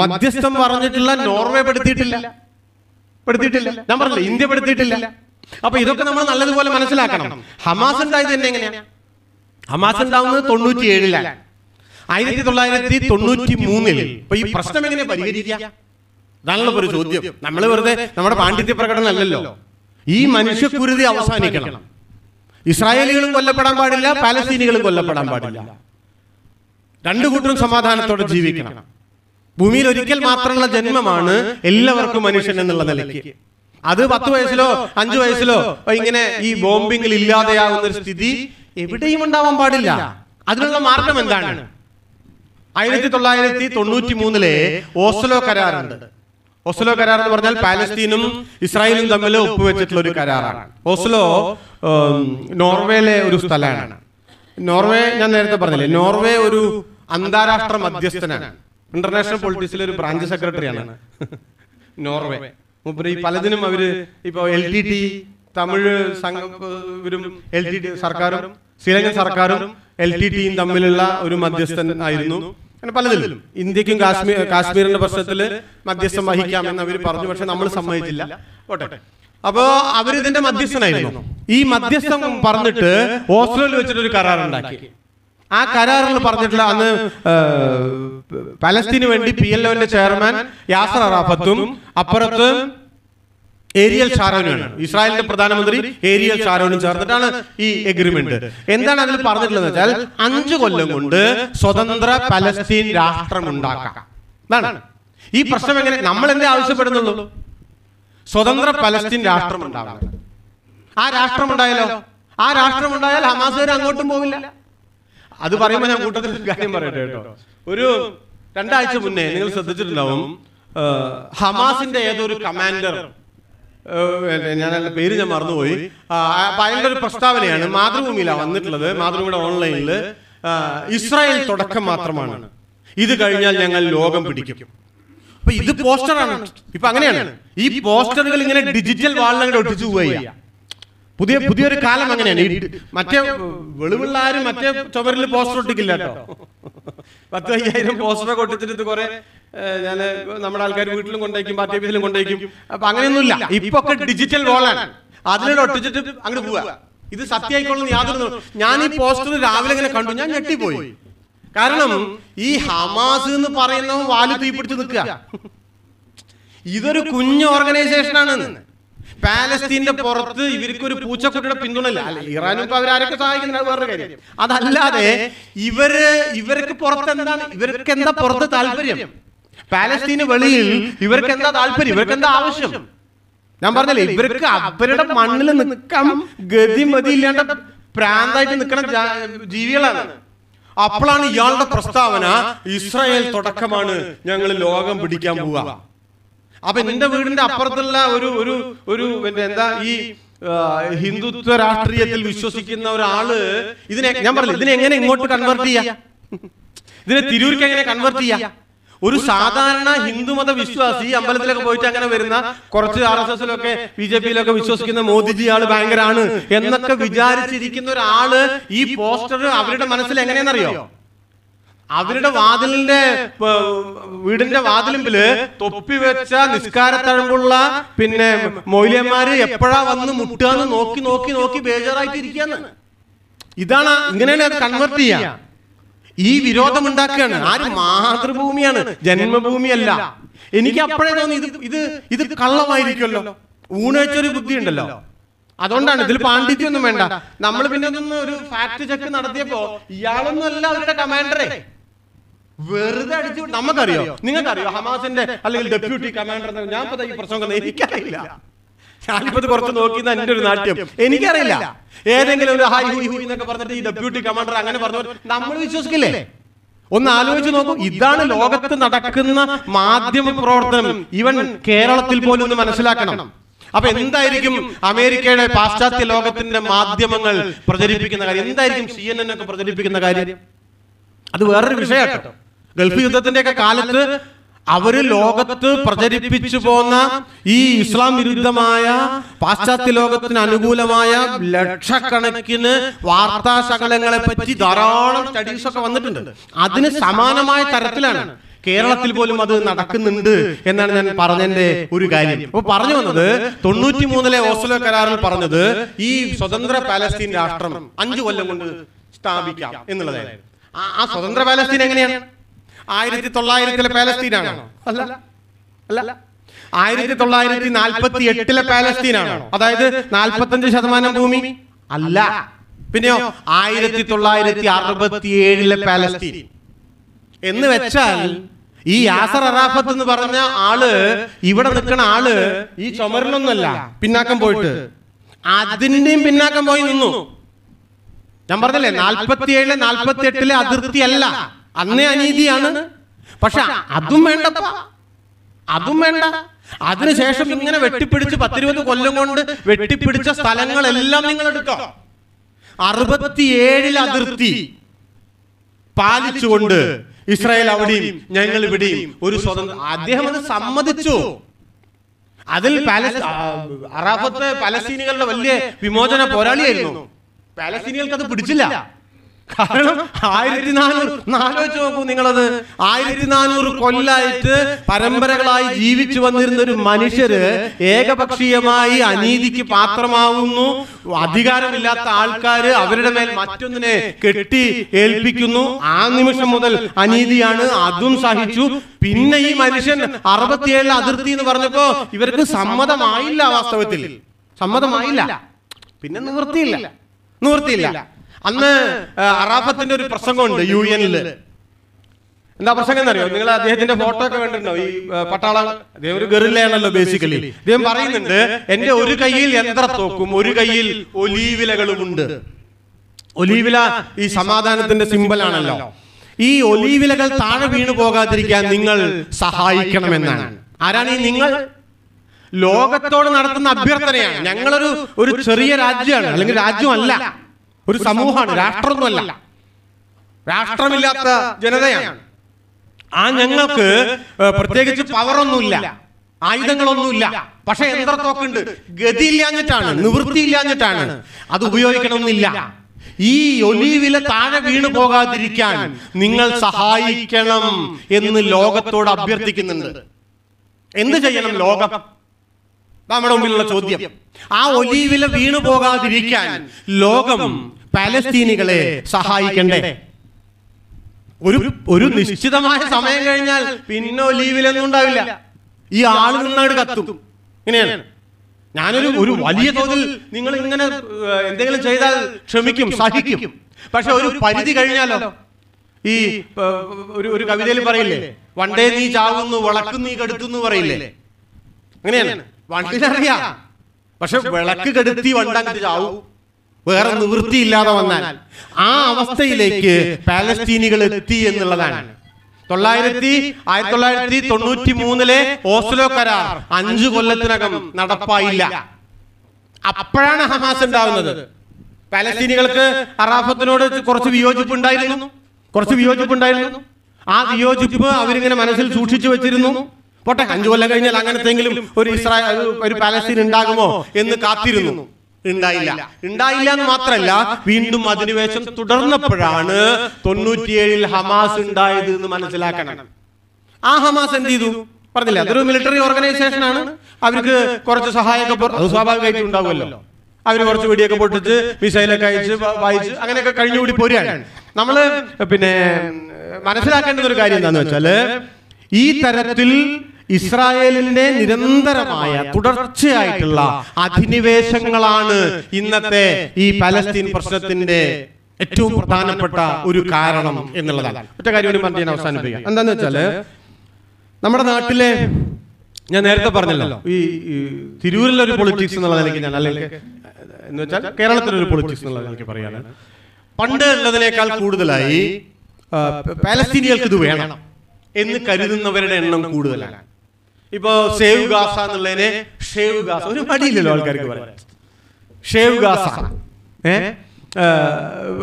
മധ്യസ്ഥം പറഞ്ഞിട്ടുള്ള നോർവേ പെടുത്തിയിട്ടില്ല. പെടുത്തിയിട്ടില്ല. ഞാൻ പറഞ്ഞില്ല ഇന്ത്യ പെടുത്തിയിട്ടില്ല. അപ്പൊ ഇതൊക്കെ നമ്മൾ നല്ലതുപോലെ മനസ്സിലാക്കണം. ഹമാസ് ഉണ്ടായത് തന്നെ എങ്ങനെയാ? ഹമാസ് ഉണ്ടാവുന്നത് തൊണ്ണൂറ്റി ഏഴിലാണ് ആയിരത്തി തൊള്ളായിരത്തി തൊണ്ണൂറ്റി മൂന്നിൽ ഇപ്പൊ ഈ പ്രശ്നം എങ്ങനെ പരിഹരിക്കുക? ഇതാണല്ലോ ഒരു ചോദ്യം. നമ്മൾ വെറുതെ നമ്മുടെ പാണ്ഡിത്യ പ്രകടനം അല്ലല്ലോ ഈ മനുഷ്യക്കുരുതി അവസാനിക്കണം. ഇസ്രായേലികളും കൊല്ലപ്പെടാൻ പാടില്ല പാലസ്തീനികളും കൊല്ലപ്പെടാൻ പാടില്ല. രണ്ടു കൂട്ടരും സമാധാനത്തോടെ ജീവിക്കണം. ഭൂമിയിൽ ഒരിക്കൽ മാത്രമുള്ള ജന്മമാണ് എല്ലാവർക്കും മനുഷ്യൻ എന്നുള്ള നിലയ്ക്ക്. അത് പത്ത് വയസ്സിലോ അഞ്ചു വയസ്സിലോ ഇങ്ങനെ ഈ ബോംബിങ്ങിൽ ഇല്ലാതെയാകുന്ന ഒരു സ്ഥിതി എവിടെയും ഉണ്ടാവാൻ പാടില്ല. അതിനുള്ള മാർഗം എന്താണ്? ആയിരത്തി തൊള്ളായിരത്തി തൊണ്ണൂറ്റി മൂന്നിലെ ഓസ്ലോ കരാറുണ്ട്. ഓസ്ലോ കരാർ എന്ന് പറഞ്ഞാൽ പാലസ്തീനും ഇസ്രായേലും തമ്മിൽ ഒപ്പുവെച്ചിട്ടുള്ള ഒരു കരാറാണ്. ഓസ്ലോ നോർവേയിലെ ഒരു സ്ഥലമാണ്. നോർവേ ഞാൻ നേരത്തെ പറഞ്ഞില്ലേ നോർവേ ഒരു അന്താരാഷ്ട്ര മധ്യസ്ഥനാണ്. ഇന്റർനാഷണൽ പൊളിറ്റിക്സിലെ ഒരു ബ്രാഞ്ച് സെക്രട്ടറിയാണ് നോർവേ. മൂപ്പര് ഈ പലതിനും അവർ ഇപ്പൊ എൽ ടി ടി തമിഴ് സംഘം എൽ ടി ടി സർക്കാരും ശ്രീലങ്കൻ സർക്കാരും എൽ ടി ടിയും തമ്മിലുള്ള ഒരു മധ്യസ്ഥൻ ആയിരുന്നു. അങ്ങനെ പലതിലും. ഇന്ത്യക്കും കാശ്മീർ കാശ്മീരിന്റെ പ്രശ്നത്തിൽ മധ്യസ്ഥം വഹിക്കാമെന്ന് അവർ പറഞ്ഞു. പക്ഷെ നമ്മൾ സമ്മതിച്ചില്ല. ഓട്ടെ അപ്പോ അവരിതിന്റെ മധ്യസ്ഥനായിരുന്നു. ഈ മധ്യസ്ഥം പറഞ്ഞിട്ട് ഓസ്ട്രേലിയ വെച്ചിട്ട് ഒരു കരാർ ഉണ്ടാക്കി ആ കരാറിൽ പറഞ്ഞിട്ടുള്ള അന്ന് പലസ്തീന് വേണ്ടി പി എൽ ഒന്റെ ചെയർമാൻ യാസർ അറാഫത്തും അപ്പുറത്ത് ഏരിയൽ ഷാരോനുമാണ് ഇസ്രായേലിന്റെ പ്രധാനമന്ത്രി ഏരിയൽ ഷാരോനും ചേർന്നിട്ടാണ് ഈ എഗ്രിമെന്റ്. എന്താണ് അതിൽ പറഞ്ഞിട്ടുള്ളത് വെച്ചാൽ അഞ്ചു കൊല്ലം കൊണ്ട് സ്വതന്ത്ര പലസ്തീൻ രാഷ്ട്രം ഉണ്ടാക്കാം. ഈ പ്രശ്നം എങ്ങനെ നമ്മൾ എന്തേ ആവശ്യപ്പെടുന്നുള്ളൂ? സ്വതന്ത്ര പലസ്തീൻ രാഷ്ട്രം ഉണ്ടാവണം ആ രാഷ്ട്രം ഉണ്ടായാലോ? ആ രാഷ്ട്രം ഉണ്ടായാൽ ഹമാസുകാർ അങ്ങോട്ടും പോകില്ല. അത് പറയുമ്പോൾ ഞാൻ കൂട്ടത്തിൽ ഒരു കാര്യം പറയട്ടെ കേട്ടോ. ഒരു രണ്ടാഴ്ച മുന്നേ നിങ്ങൾ ശ്രദ്ധിച്ചിട്ടുണ്ടാവും ഹമാസിന്റെ ഏതൊരു കമാൻഡർ ഞാൻ അതിന്റെ പേര് ഞാൻ മറന്നുപോയി. അപ്പൊ അതിന്റെ ഒരു പ്രസ്താവനയാണ്. മാതൃഭൂമിയിലാണ് വന്നിട്ടുള്ളത്. മാതൃഭൂമിയുടെ ഓൺലൈനിൽ ഇസ്രായേൽ തുടക്കം മാത്രമാണ്. ഇത് കഴിഞ്ഞാൽ ഞങ്ങൾ ലോകം പിടിക്കും. അപ്പൊ ഇത് പോസ്റ്ററാണ്. ഇപ്പൊ അങ്ങനെയാണ്. ഈ പോസ്റ്ററുകൾ ഇങ്ങനെ ഡിജിറ്റൽ വാളിലങ്ങനെ ഒട്ടിച്ചു പോവുക പുതിയ പുതിയൊരു കാലം അങ്ങനെയാണ്. മറ്റേ വെളിവുള്ളാരും മറ്റേ ചുവരിൽ പോസ്റ്റർ ഒട്ടിക്കില്ല കേട്ടോ. പത്ത് അയ്യായിരം പോസ്റ്ററൊക്കെ ഒട്ടിച്ചിട്ട് കുറെ ഞാൻ നമ്മുടെ ആൾക്കാർ വീട്ടിലും കൊണ്ടേക്കും പാർട്ടി ഓഫീസിലും കൊണ്ടേക്കും. അപ്പൊ അങ്ങനെയൊന്നുമില്ല. ഇപ്പൊ ഒക്കെ ഡിജിറ്റൽ വോളാണ് അതിലൂടെ ഒട്ടിച്ചിട്ട് അങ്ങോട്ട് പോവുക ഇത് സത്യമായിക്കൊള്ളുന്ന യാതൊരു ഞാൻ ഈ പോസ്റ്റർ രാവിലെ ഇങ്ങനെ കണ്ടു ഞാൻ ഞെട്ടിപ്പോയി. കാരണം ഈ ഹമാസ് എന്ന് പറയുന്നവൻ വാൽ തീപിടിച്ച് നിൽക്കുക. ഇതൊരു കുഞ്ഞു ഓർഗനൈസേഷനാണ് പാലസ്തീന്റെ പുറത്ത് ഇവർക്ക് ഒരു പൂച്ചക്കുട്ടിയുടെ പിന്തുണയില്ല. അല്ല ഇറാനും ഇപ്പൊ അവരാരൊക്കെ സഹായിക്കുന്നത് അത് വേറൊരു കാര്യം. അതല്ലാതെ ഇവർ ഇവർക്ക് പുറത്ത് എന്താണ്? ഇവർക്ക് എന്താ പുറത്ത് താല്പര്യം? പാലസ്തീന് വെളിയിൽ ഇവർക്ക് എന്താ താല്പര്യം? ഇവർക്ക് എന്താ ആവശ്യം? ഞാൻ പറഞ്ഞില്ലേ ഇവർക്ക് അവരുടെ മണ്ണിൽ നിൽക്കാൻ ഗതിമതി ഇല്ലാണ്ട് പ്രാന്തായിട്ട് നിൽക്കണ ജീവികളാണ്. അപ്പോഴാണ് ഇയാളുടെ പ്രസ്താവന ഇസ്രായേൽ തുടക്കമാണ്. ഞങ്ങൾ ലോകം പിടിക്കാൻ പോവുക അപ്പൊ നിന്റെ വീടിന്റെ അപ്പുറത്തുള്ള ഒരു ഒരു ഒരു പിന്നെ എന്താ ഈ ഹിന്ദുത്വ രാഷ്ട്രീയത്തിൽ വിശ്വസിക്കുന്ന ഒരാൾ ഇതിനെ ഞാൻ പറഞ്ഞു ഇതിനെ എങ്ങനെ ഇങ്ങോട്ട് കൺവേർട്ട് ചെയ്യാ? ഇതിനെ തിരൂർക്ക് എങ്ങനെ കൺവേർട്ട് ചെയ്യാ? ഒരു സാധാരണ ഹിന്ദുമത വിശ്വാസി അമ്പലത്തിലൊക്കെ പോയിട്ട് അങ്ങനെ വരുന്ന കുറച്ച് ആർ എസ് എസിലൊക്കെ ബി ജെ പിയിലൊക്കെ വിശ്വസിക്കുന്ന മോദിജി ആൾ ഭയങ്കരാണ് എന്നൊക്കെ വിചാരിച്ചിരിക്കുന്ന ഒരാൾ ഈ പോസ്റ്റർ അവരുടെ മനസ്സിൽ എങ്ങനെയാണെന്നറിയോ? അവരുടെ വാതിലിന്റെ വീടിന്റെ വാതിലിമ്പിൽ തൊപ്പി വെച്ച നിസ്കാരത്തഴമ്പുള്ള പിന്നെ മൊയിലിയന്മാര് എപ്പോഴാ വന്ന് മുട്ടുകന്ന് നോക്കി നോക്കി നോക്കി ബേജാറായിട്ട് ഇരിക്കുകയാണ് ഇതാണ് ഇങ്ങനെയാണ് അത് കൺവേർട്ട് ചെയ്യാ? ഈ വിരോധം ഉണ്ടാക്കുകയാണ് ആര് മാതൃഭൂമിയാണ്? ജന്മഭൂമിയല്ല. എനിക്ക് അപ്പോഴേ തോന്നി ഇത് ഇത് ഇത് കള്ളമായിരിക്കുമല്ലോ. ഊണേച്ചൊരു ബുദ്ധി ഉണ്ടല്ലോ അതുകൊണ്ടാണ് ഇതിൽ പാണ്ഡിത്യൊന്നും വേണ്ട. നമ്മൾ പിന്നെ ഒരു ഫാക്ട് ചെക്ക് നടത്തിയപ്പോ ഇയാളൊന്നും അല്ല അവരുടെ കമാൻഡറെ വെറുതെ അടിച്ചു നമുക്കറിയോ? നിങ്ങൾക്കറിയോ? ഹമാസിന്റെ അല്ലെങ്കിൽ ഡെപ്യൂട്ടി കമാൻഡർ ഞാൻ ഈ പ്രസംഗം എനിക്കറിയില്ല. ഞാനിപ്പോ കുറച്ച് നോക്കി എന്റെ ഒരു നാട്യം. എനിക്കറിയില്ല. ഏതെങ്കിലും ഒരു ഹായ് ഹുയ് ഹുയ് എന്നൊക്കെ പറഞ്ഞിട്ട് ഈ ഡെപ്യൂട്ടി കമാൻഡർ അങ്ങനെ പറഞ്ഞു നമ്മൾ വിശ്വസിക്കില്ലേ? ഒന്ന് ആലോചിച്ച് നോക്കൂ. ഇതാണ് ലോകത്ത് നടക്കുന്ന മാധ്യമ പ്രവർത്തനം. ഇവൻ കേരളത്തിൽ പോലും ഒന്ന് മനസ്സിലാക്കണം. അപ്പൊ എന്തായിരിക്കും അമേരിക്കയുടെ പാശ്ചാത്യ ലോകത്തിന്റെ മാധ്യമങ്ങൾ പ്രചരിപ്പിക്കുന്ന കാര്യം. എന്തായിരിക്കും സി എൻ എൻ ഒക്കെ പ്രചരിപ്പിക്കുന്ന കാര്യം? അത് വേറൊരു വിഷയമാട്ടോ ഗൾഫ് യുദ്ധത്തിന്റെ ഒക്കെ കാലത്ത് അവർ ലോകത്ത് പ്രചരിപ്പിച്ചു പോന്ന ഈ ഇസ്ലാം വിരുദ്ധമായ പാശ്ചാത്യ ലോകത്തിന് അനുകൂലമായ ലക്ഷക്കണക്കിന് വാർത്താ ശകലങ്ങളെ പറ്റി ധാരാളം സ്റ്റഡീസ് ഒക്കെ വന്നിട്ടുണ്ട്. അതിന് സമാനമായ തരത്തിലാണ് കേരളത്തിൽ പോലും അത് നടക്കുന്നുണ്ട് എന്നാണ് ഞാൻ പറഞ്ഞതിന്റെ ഒരു കാര്യം. അപ്പൊ പറഞ്ഞു വന്നത് തൊണ്ണൂറ്റി മൂന്നിലെ ഓസ്ലോ കരാറിൽ പറഞ്ഞത് ഈ സ്വതന്ത്ര പാലസ്തീൻ രാഷ്ട്രം അഞ്ചു കൊല്ലം കൊണ്ട് സ്ഥാപിക്കാം എന്നുള്ളതായിരുന്നു. ആ സ്വതന്ത്ര പാലസ്തീൻ എങ്ങനെയാണ്? ആയിരത്തി തൊള്ളായിരത്തിലെ പാലസ്തീനാണോ? അല്ല. അല്ല. ആയിരത്തി തൊള്ളായിരത്തി നാൽപ്പത്തി എട്ടിലെ പാലസ്തീനാണോ? അതായത് നാൽപ്പത്തഞ്ച് ശതമാനം ഭൂമി? അല്ല. പിന്നെയോ ആയിരത്തി തൊള്ളായിരത്തി അറുപത്തി ഏഴിലെ പാലസ്തീൻ. എന്ന് വെച്ചാൽ ഈ യാസർ അറാഫത്ത് എന്ന് പറഞ്ഞ ആൾ ഇവിടെ നിൽക്കുന്ന ആൾ ഈ ചുമരിലൊന്നല്ല പിന്നാക്കം പോയിട്ട്. അതിന്റെയും പിന്നാക്കം പോയി നിന്നു. ഞാൻ പറഞ്ഞില്ലേ? നാൽപ്പത്തി ഏഴിലെ നാൽപ്പത്തി എട്ടിലെ അതിർത്തി അല്ല അന്നേ അനീതിയാണ്. പക്ഷെ അതും വേണ്ടപ്പ. അതും വേണ്ട. അതിനുശേഷം ഇങ്ങനെ വെട്ടിപ്പിടിച്ച് പത്തിരുപത് കൊല്ലം കൊണ്ട് വെട്ടിപ്പിടിച്ച സ്ഥലങ്ങളെല്ലാം നിങ്ങൾ എടുക്കാം അറുപത്തിയേഴിൽ അതിർത്തി. പാലിച്ചുകൊണ്ട് ഇസ്രായേൽ അവിടെയും ഞങ്ങൾ ഇവിടെയും ഒരു സ്വതന്ത്ര അദ്ദേഹം അത് സമ്മതിച്ചു. അതിൽ അറാഫത്ത് പലസ്തീനികളുടെ വലിയ വിമോചന പോരാളിയായിരുന്നു. പലസ്തീനികൾക്ക് അത് പിടിച്ചില്ല. ആയിരത്തി നാനൂറ് നോക്കൂ നിങ്ങളത്. ആയിരത്തി നാനൂറ് കൊല്ലായിട്ട് പരമ്പരകളായി ജീവിച്ചു വന്നിരുന്ന ഒരു മനുഷ്യര് ഏകപക്ഷീയമായി അനീതിക്ക് പാത്രമാവുന്നു. അധികാരമില്ലാത്ത ആൾക്കാര് അവരുടെ മേൽ മറ്റൊന്നിനെ കെട്ടി ഏൽപ്പിക്കുന്നു. ആ നിമിഷം മുതൽ അനീതിയാണ് അതും സഹിച്ചു. പിന്നെ ഈ മനുഷ്യൻ അറുപത്തിയേഴിലെ അതിർത്തി എന്ന് പറഞ്ഞപ്പോ ഇവർക്ക് സമ്മതമായില്ല വാസ്തവത്തിൽ. സമ്മതമായില്ല. പിന്നെ നിവൃത്തിയില്ല. നിവൃത്തിയില്ല. അന്ന് അറാഫത്തിന്റെ ഒരു പ്രസംഗമുണ്ട് യു എനിൽ എന്താ പ്രസംഗം എന്നറിയോ? നിങ്ങൾ അദ്ദേഹത്തിന്റെ ഫോട്ടോ ഒക്കെ കണ്ടിട്ടുണ്ടോ? ഈ പട്ടാള? അദ്ദേഹം ഒരു ഗറില്ലയാണല്ലോ ബേസിക്കലി അദ്ദേഹം പറയുന്നുണ്ട് എന്റെ ഒരു കയ്യിൽ യന്ത്രത്തോക്കും ഒരു കയ്യിൽ ഒലീവിലകളുമുണ്ട്. ഒലീവില ഈ സമാധാനത്തിന്റെ സിമ്പിൾ ആണല്ലോ. ഈ ഒലീവിലകൾ താഴെ വീണു പോകാതിരിക്കാൻ നിങ്ങൾ സഹായിക്കണമെന്നാണ്. ആരാണ് ഈ നിങ്ങൾ? ലോകത്തോട് നടത്തുന്ന അഭ്യർത്ഥനയാണ്. ഞങ്ങളൊരു ഒരു ചെറിയ രാജ്യമാണ് അല്ലെങ്കിൽ രാജ്യമല്ല. ഒരു സമൂഹമാണ്. രാഷ്ട്രമൊന്നുമല്ല. രാഷ്ട്രമില്ലാത്ത ജനതയാണ്. ആ ഞങ്ങൾക്ക് പ്രത്യേകിച്ച് പവറൊന്നുമില്ല ആയുധങ്ങളൊന്നുമില്ല. പക്ഷെ യന്ത്രത്തോക്കുണ്ട് ഗതിയില്ലാഞ്ഞിട്ടാണ് നിവൃത്തിയില്ലാഞ്ഞിട്ടാണ്. അത് ഉപയോഗിക്കണമെന്നില്ല. ഈ ഒലീവിലെ താഴെ വീണു പോകാതിരിക്കാൻ നിങ്ങൾ സഹായിക്കണം എന്ന് ലോകത്തോട് അഭ്യർത്ഥിക്കുന്നുണ്ട്. എന്ത് ചെയ്യണം? ലോകം നമ്മുടെ മുമ്പിലുള്ള ചോദ്യം. ആ ഒലീവില വീണു പോകാതിരിക്കാൻ ലോകം പാലസ്തീനികളെ സഹായിക്കണ്ടേ? ഒരു ഒരു നിശ്ചിതമായ സമയം കഴിഞ്ഞാൽ പിന്നെ ഒലീവിലൊന്നും ഉണ്ടാവില്ല. ഈ ആൾ നിന്നോട് കത്തും. ഇങ്ങനെയാണ്. ഞാനൊരു ഒരു വലിയ തോതിൽ നിങ്ങൾ ഇങ്ങനെ എന്തെങ്കിലും ചെയ്താൽ ക്ഷമിക്കും സഹിക്കും. പക്ഷെ ഒരു പരിധി കഴിഞ്ഞാലോ? ഈ ഒരു ഒരു കവിതയിൽ പറയില്ലേ? വണ്ടേ നീ ചാവുന്നു വളക്കും നീ കെടുത്തുന്നു പറയില്ലേ? അങ്ങനെയാണ് വണ്ടിനറിയാം പക്ഷെ വിളക്ക് കെടുത്തി വണ്ടങ്ങ് ചാവും. വേറെ നിവൃത്തിയില്ലാതെ വന്നാൽ ആ അവസ്ഥയിലേക്ക് പാലസ്തീനികൾ എത്തി എന്നുള്ളതാണ്. തൊള്ളായിരത്തി ആയിരത്തി തൊള്ളായിരത്തി തൊണ്ണൂറ്റി മൂന്നിലെ ഓസ്ലോ കരാർ അഞ്ചു കൊല്ലത്തിനകം നടപ്പായില്ല. അപ്പോഴാണ് ഹമാസ് ഉണ്ടാവുന്നത്. പാലസ്തീനികൾക്ക് അറാഫത്തിനോട് കുറച്ച് വിയോജിപ്പ് ഉണ്ടായിരുന്നു. കുറച്ച് വിയോജിപ്പ് ഉണ്ടായിരുന്നു. ആ വിയോജിപ്പ് അവരിങ്ങനെ മനസ്സിൽ സൂക്ഷിച്ചു വെച്ചിരുന്നു. പോട്ടെ അഞ്ചു കൊല്ലം കഴിഞ്ഞാൽ അങ്ങനത്തെങ്കിലും ഒരു ഇസ്രായേൽ ഒരു പാലസ്തീൻ ഉണ്ടാകുമോ എന്ന് കാത്തിരുന്നു. ഉണ്ടായില്ല. ഉണ്ടായില്ല. എന്ന് മാത്രമല്ല വീണ്ടും അധിനിവേശം തുടർന്നപ്പോഴാണ് തൊണ്ണൂറ്റിയേഴിൽ ഹമാസ് ഉണ്ടായത് എന്ന് മനസ്സിലാക്കണം. ആ ഹമാസ് എന്ത് ചെയ്തു? പറഞ്ഞില്ല അതൊരു മിലിറ്ററി ഓർഗനൈസേഷൻ ആണ്. അവർക്ക് കുറച്ച് സഹായമൊക്കെ അത് സ്വാഭാവികമായിട്ട് ഉണ്ടാവുമല്ലോ. അവർ കുറച്ച് വീടിയൊക്കെ പൊട്ടിച്ച് മിസൈലൊക്കെ അയച്ച് വായിച്ച് അങ്ങനെയൊക്കെ കഴിഞ്ഞുകൂടി പോരുകയാണ്. നമ്മൾ പിന്നെ മനസ്സിലാക്കേണ്ടത് ഒരു കാര്യം എന്താണെന്ന് വെച്ചാൽ ഈ തരത്തിൽ ഇസ്രായേലിന്റെ നിരന്തരമായ തുടർച്ചയായിട്ടുള്ള അധിനിവേശങ്ങളാണ് ഇന്നത്തെ ഈ പലസ്തീൻ പ്രശ്നത്തിന്റെ ഏറ്റവും പ്രധാനപ്പെട്ട ഒരു കാരണം എന്നുള്ളതാണ്. ഒറ്റ കാര്യം കൂടി പറഞ്ഞു ഞാൻ അവസാനിപ്പിക്കാം. എന്താന്ന് വെച്ചാൽ നമ്മുടെ നാട്ടിലെ ഞാൻ നേരത്തെ പറഞ്ഞല്ലോ ഈ തിരൂരിലൊരു പൊളിറ്റിക്സ് എന്നുള്ള നിലയ്ക്ക് ഞാൻ അല്ലെങ്കിൽ എന്ന് വെച്ചാൽ കേരളത്തിലൊരു പൊളിറ്റിക്സ് എന്നുള്ള നിലയ്ക്ക് പറയാനാണ് പണ്ട് ഉള്ളതിനേക്കാൾ കൂടുതലായി പാലസ്തീനികൾക്ക് ഇത് വേണം എന്ന് കരുതുന്നവരുടെ എണ്ണം കൂടുതലാണ്. ഇപ്പോ സേവ് ഗാസ എന്നുള്ളതിനെ ഷേവ് ഗാസ ഒരു മടിയില്ലല്ലോ ആൾക്കാർക്ക് പറയാൻ. Shave Gaza. ഏ?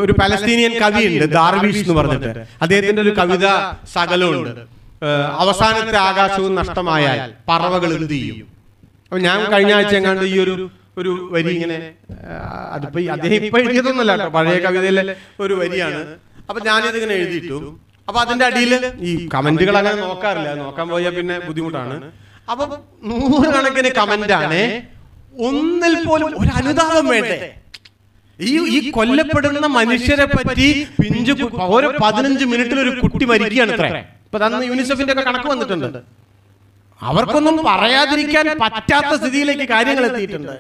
ഒരു പലസ്തീനിയൻ കവിയുണ്ട് ദാർവീഷ് എന്ന് പറഞ്ഞിട്ട്. അദ്ദേഹത്തിന്റെ ഒരു കവിത സകലമുണ്ട്. അവസാനത്തെ ആകാശവും നഷ്ടമായാൽ പറവകൾ എന്ത് ചെയ്യും? അപ്പൊ ഞാൻ കഴിഞ്ഞ ആഴ്ച എങ്ങാണ്ട് ഈ ഒരു ഒരു വരി ഇങ്ങനെ അതിപ്പോ അദ്ദേഹം ഇപ്പൊ എഴുതിയതൊന്നുമല്ല പഴയ കവിതയിലെ ഒരു വരിയാണ്. അപ്പൊ ഞാനിത് ഇങ്ങനെ എഴുതിയിട്ടു. അപ്പൊ അതിന്റെ അടിയിൽ ഈ കമന്റുകൾ അങ്ങനെ നോക്കാറില്ല. നോക്കാൻ പോയാൽ പിന്നെ ബുദ്ധിമുട്ടാണ്. അപ്പൊ നൂറുകണക്കിന് കമന്റ് ആണ്. ഒന്നിൽ പോലും ഒരു അനുതാപം വേണ്ടേ? ഈ ഈ കൊല്ലപ്പെടുന്ന മനുഷ്യരെ പറ്റി പിഞ്ചു ഓരോ പതിനഞ്ച് മിനിറ്റിൽ ഒരു കുട്ടി മരിക്കുകയാണ് ഇത്ര ഇപ്പൊ അന്ന് യൂണിസെഫിന്റെ ഒക്കെ കണക്ക് വന്നിട്ടുണ്ട്. അവർക്കൊന്നും പറയാതിരിക്കാൻ പറ്റാത്ത സ്ഥിതിയിലേക്ക് കാര്യങ്ങൾ എത്തിയിട്ടുണ്ട്.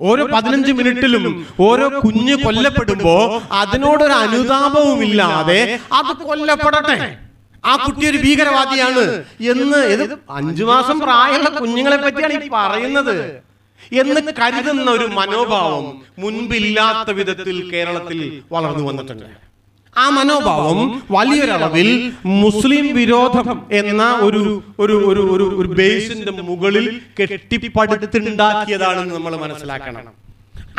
ഓരോ പതിനഞ്ച് മിനിറ്റിലും ഓരോ കുഞ്ഞ് കൊല്ലപ്പെടുമ്പോ അതിനോടൊരു അനുതാപവും ഇല്ലാതെ അത് കൊല്ലപ്പെടട്ടെ. ആ കുട്ടി ഒരു ഭീകരവാദിയാണ് എന്ന് ഇത് അഞ്ചു മാസം പ്രായമുള്ള കുഞ്ഞുങ്ങളെ പറ്റിയാണ് ഈ പറയുന്നത്. എന്ന് കരുതുന്ന ഒരു മനോഭാവം മുൻപില്ലാത്ത വിധത്തിൽ കേരളത്തിൽ വളർന്നു വന്നിട്ടുണ്ട്. ആ മനോഭാവം വലിയൊരളവിൽ മുസ്ലിം വിരോധം എന്ന ഒരു ഒരു ഒരു ഒരു ബേസിന്റെ മുകളിൽ കെട്ടിപ്പടുത്തുണ്ടാക്കിയതാണെന്ന് നമ്മൾ മനസ്സിലാക്കണം.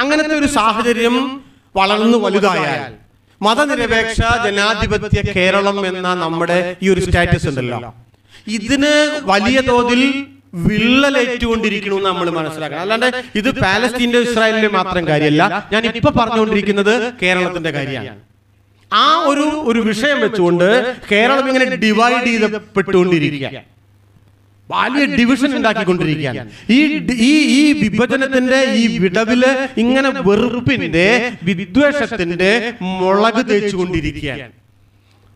അങ്ങനത്തെ ഒരു സാഹചര്യം വളർന്നു വലുതായാൽ മതനിരപേക്ഷ ജനാധിപത്യ കേരളം എന്ന നമ്മുടെ ഈ ഒരു സ്റ്റാറ്റസ് ഉണ്ടല്ലോ. ഇതിന് വലിയ തോതിൽ വിള്ളലേറ്റുകൊണ്ടിരിക്കണമെന്ന് നമ്മൾ മനസ്സിലാക്കണം. അല്ലാണ്ട് ഇത് പാലസ്തീന്റെ ഇസ്രായേലിന്റെ മാത്രം കാര്യമല്ല ഞാൻ ഇപ്പൊ പറഞ്ഞുകൊണ്ടിരിക്കുന്നത് കേരളത്തിന്റെ കാര്യമാണ്. ആ ഒരു ഒരു വിഷയം വെച്ചുകൊണ്ട് കേരളം ഇങ്ങനെ ഡിവൈഡ് ചെയ്തപ്പെട്ടുകൊണ്ടിരിക്കുക. വലിയ ഡിവിഷൻ ഉണ്ടാക്കിക്കൊണ്ടിരിക്കുകയാണ്. ഈ ഈ ഈ വിഭജനത്തിന്റെ ഈ വിടവിൽ ഇങ്ങനെ വെറുപ്പിന്റെ വിദ്വേഷത്തിന്റെ മുളക് തേച്ചുകൊണ്ടിരിക്കുകയാണ്.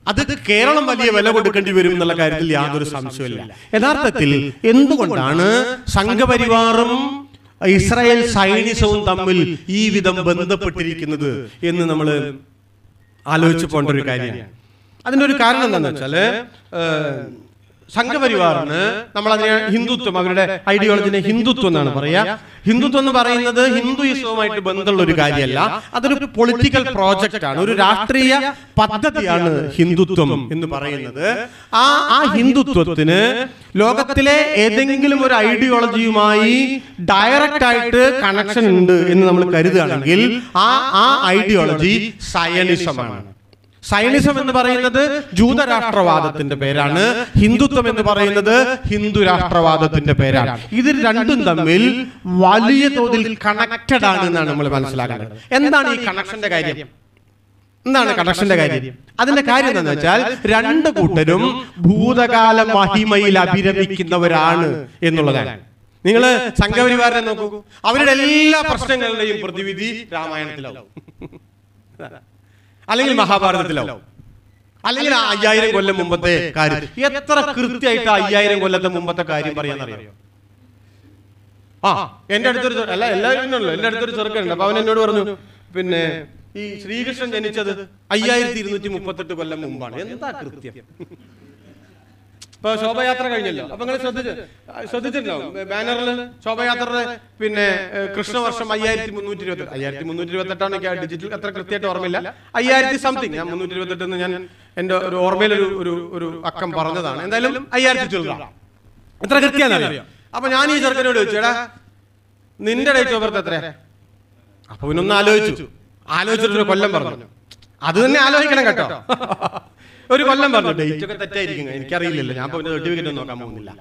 അത് കേരളം വലിയ വില കൊടുക്കേണ്ടി വരും എന്നുള്ള കാര്യത്തിൽ യാതൊരു സംശയമില്ല യഥാർത്ഥത്തിൽ എന്തുകൊണ്ടാണ് സംഘപരിവാറും ഇസ്രായേൽ സൈനിസവും തമ്മിൽ ഈ വിധം ബന്ധപ്പെട്ടിരിക്കുന്നത് എന്ന് നമ്മൾ ആലോചിച്ചു പോകേണ്ട ഒരു കാര്യമാണ്. അതിന്റെ ഒരു കാരണം എന്താണെന്ന് വെച്ചാൽ ഏഹ്, സംഘപരിവാറിന് നമ്മൾ അതിനെ ഹിന്ദുത്വം അവരുടെ ഐഡിയോളജിനെ ഹിന്ദുത്വം എന്നാണ് പറയാ. ഹിന്ദുത്വം എന്ന് പറയുന്നത് ഹിന്ദുയിസവുമായിട്ട് ബന്ധമുള്ള ഒരു കാര്യമല്ല. അതൊരു പൊളിറ്റിക്കൽ പ്രോജക്റ്റ് ആണ്. ഒരു രാഷ്ട്രീയ പദ്ധതിയാണ് ഹിന്ദുത്വം എന്ന് പറയുന്നത്. ആ ആ ഹിന്ദുത്വത്തിന് ലോകത്തിലെ ഏതെങ്കിലും ഒരു ഐഡിയോളജിയുമായി ഡയറക്റ്റ് ആയിട്ട് കണക്ഷൻ ഉണ്ട് എന്ന് നമ്മൾ കരുതുകയാണെങ്കിൽ ആ ആ ഐഡിയോളജി സയനിസമാണ് സയനിസം എന്ന് പറയുന്നത് ജൂതരാഷ്ട്രവാദത്തിന്റെ പേരാണ്. ഹിന്ദുത്വം എന്ന് പറയുന്നത് ഹിന്ദു രാഷ്ട്രവാദത്തിന്റെ പേരാണ്. ഇത് രണ്ടും തമ്മിൽ വലിയ തോതിൽ കണക്റ്റഡ് ആണ് എന്നാണ് നമ്മൾ മനസ്സിലാക്കുന്നത്. എന്താണ് ഈ കണക്ഷന്റെ കാര്യം? എന്താണ് കണക്ഷന്റെ കാര്യം? അതിന്റെ കാര്യം എന്താണെന്ന് വെച്ചാൽ രണ്ട് കൂട്ടരും ഭൂതകാല മഹിമയിൽ അഭിരമിക്കുന്നവരാണ് എന്നുള്ളതാണ്. നിങ്ങൾ സംഘപരിവാരനെ നോക്കൂ. അവരുടെ എല്ലാ പ്രശ്നങ്ങളുടെയും പ്രതിവിധി രാമായണത്തിലാവും. അല്ലെങ്കിൽ മഹാഭാരതത്തിലാവും. അല്ലെങ്കിൽ അയ്യായിരം കൊല്ലം മുമ്പത്തെ കാര്യം. എത്ര കൃത്യമായിട്ട് അയ്യായിരം കൊല്ലത്തെ മുമ്പത്തെ കാര്യം പറയാന്നറിയാം ആ എന്റെ അടുത്തൊരു അല്ല എല്ലാവരും ഉണ്ടല്ലോ എന്റെ അടുത്തൊരു ചെറുക്കുണ്ട് അപ്പൊ അവൻ എന്നോട് പറഞ്ഞു പിന്നെ ഈ ശ്രീകൃഷ്ണൻ ജനിച്ചത് അയ്യായിരത്തി ഇരുന്നൂറ്റി മുപ്പത്തെട്ട് കൊല്ലം മുമ്പാണ്. എന്താ കൃത്യം? ഇപ്പൊ ശോഭയാത്ര കഴിഞ്ഞല്ലോ. അപ്പൊ നിങ്ങൾ ശ്രദ്ധിച്ച് ശ്രദ്ധിച്ചിട്ടുണ്ടാവും. ബാനറിൽ ശോഭയാത്രയുടെ പിന്നെ കൃഷ്ണവർഷം അയ്യായിരത്തി മുന്നൂറ്റി ഇരുപത്തി അയ്യായിരത്തി മുന്നൂറ്റി ഇരുപത്തി എട്ടാണ് എനിക്ക് ഡിജിറ്റൽ അത്ര കൃത്യമായിട്ട് ഓർമ്മയില്ല. അയ്യായിരത്തി സംതിങ്. ഞാൻ മുന്നൂറ്റി ഇരുപത്തി എട്ട് ഞാൻ എന്റെ ഒരു ഓർമ്മയിൽ ഒരു ഒരു ഒരു അക്കം പറഞ്ഞതാണ്. എന്തായാലും അയ്യായിരത്തി ചില്ലറ. എത്ര കൃത്യമാണെന്ന് അപ്പൊ ഞാൻ ഈ ചെറുക്കനോട് ചോദിച്ചേടാ നിന്റെ ഡേറ്റ് ഓഫ് ബർത്ത് എത്രയാ? അപ്പൊ പിന്നൊന്ന് ആലോചിച്ചു. ആലോചിച്ചിട്ടൊരു കൊല്ലം പറഞ്ഞു. അത് തന്നെ ആലോചിക്കണം കേട്ടോ. ഒരു കൊല്ലം പറഞ്ഞു ഡേറ്റ് ഒക്കെ തെറ്റായിരിക്കും. എനിക്കറിയില്ലല്ലോ. ഞാൻ പിന്നെ സർട്ടിഫിക്കറ്റ് ഒന്നും നോക്കാൻ പോകുന്നില്ല.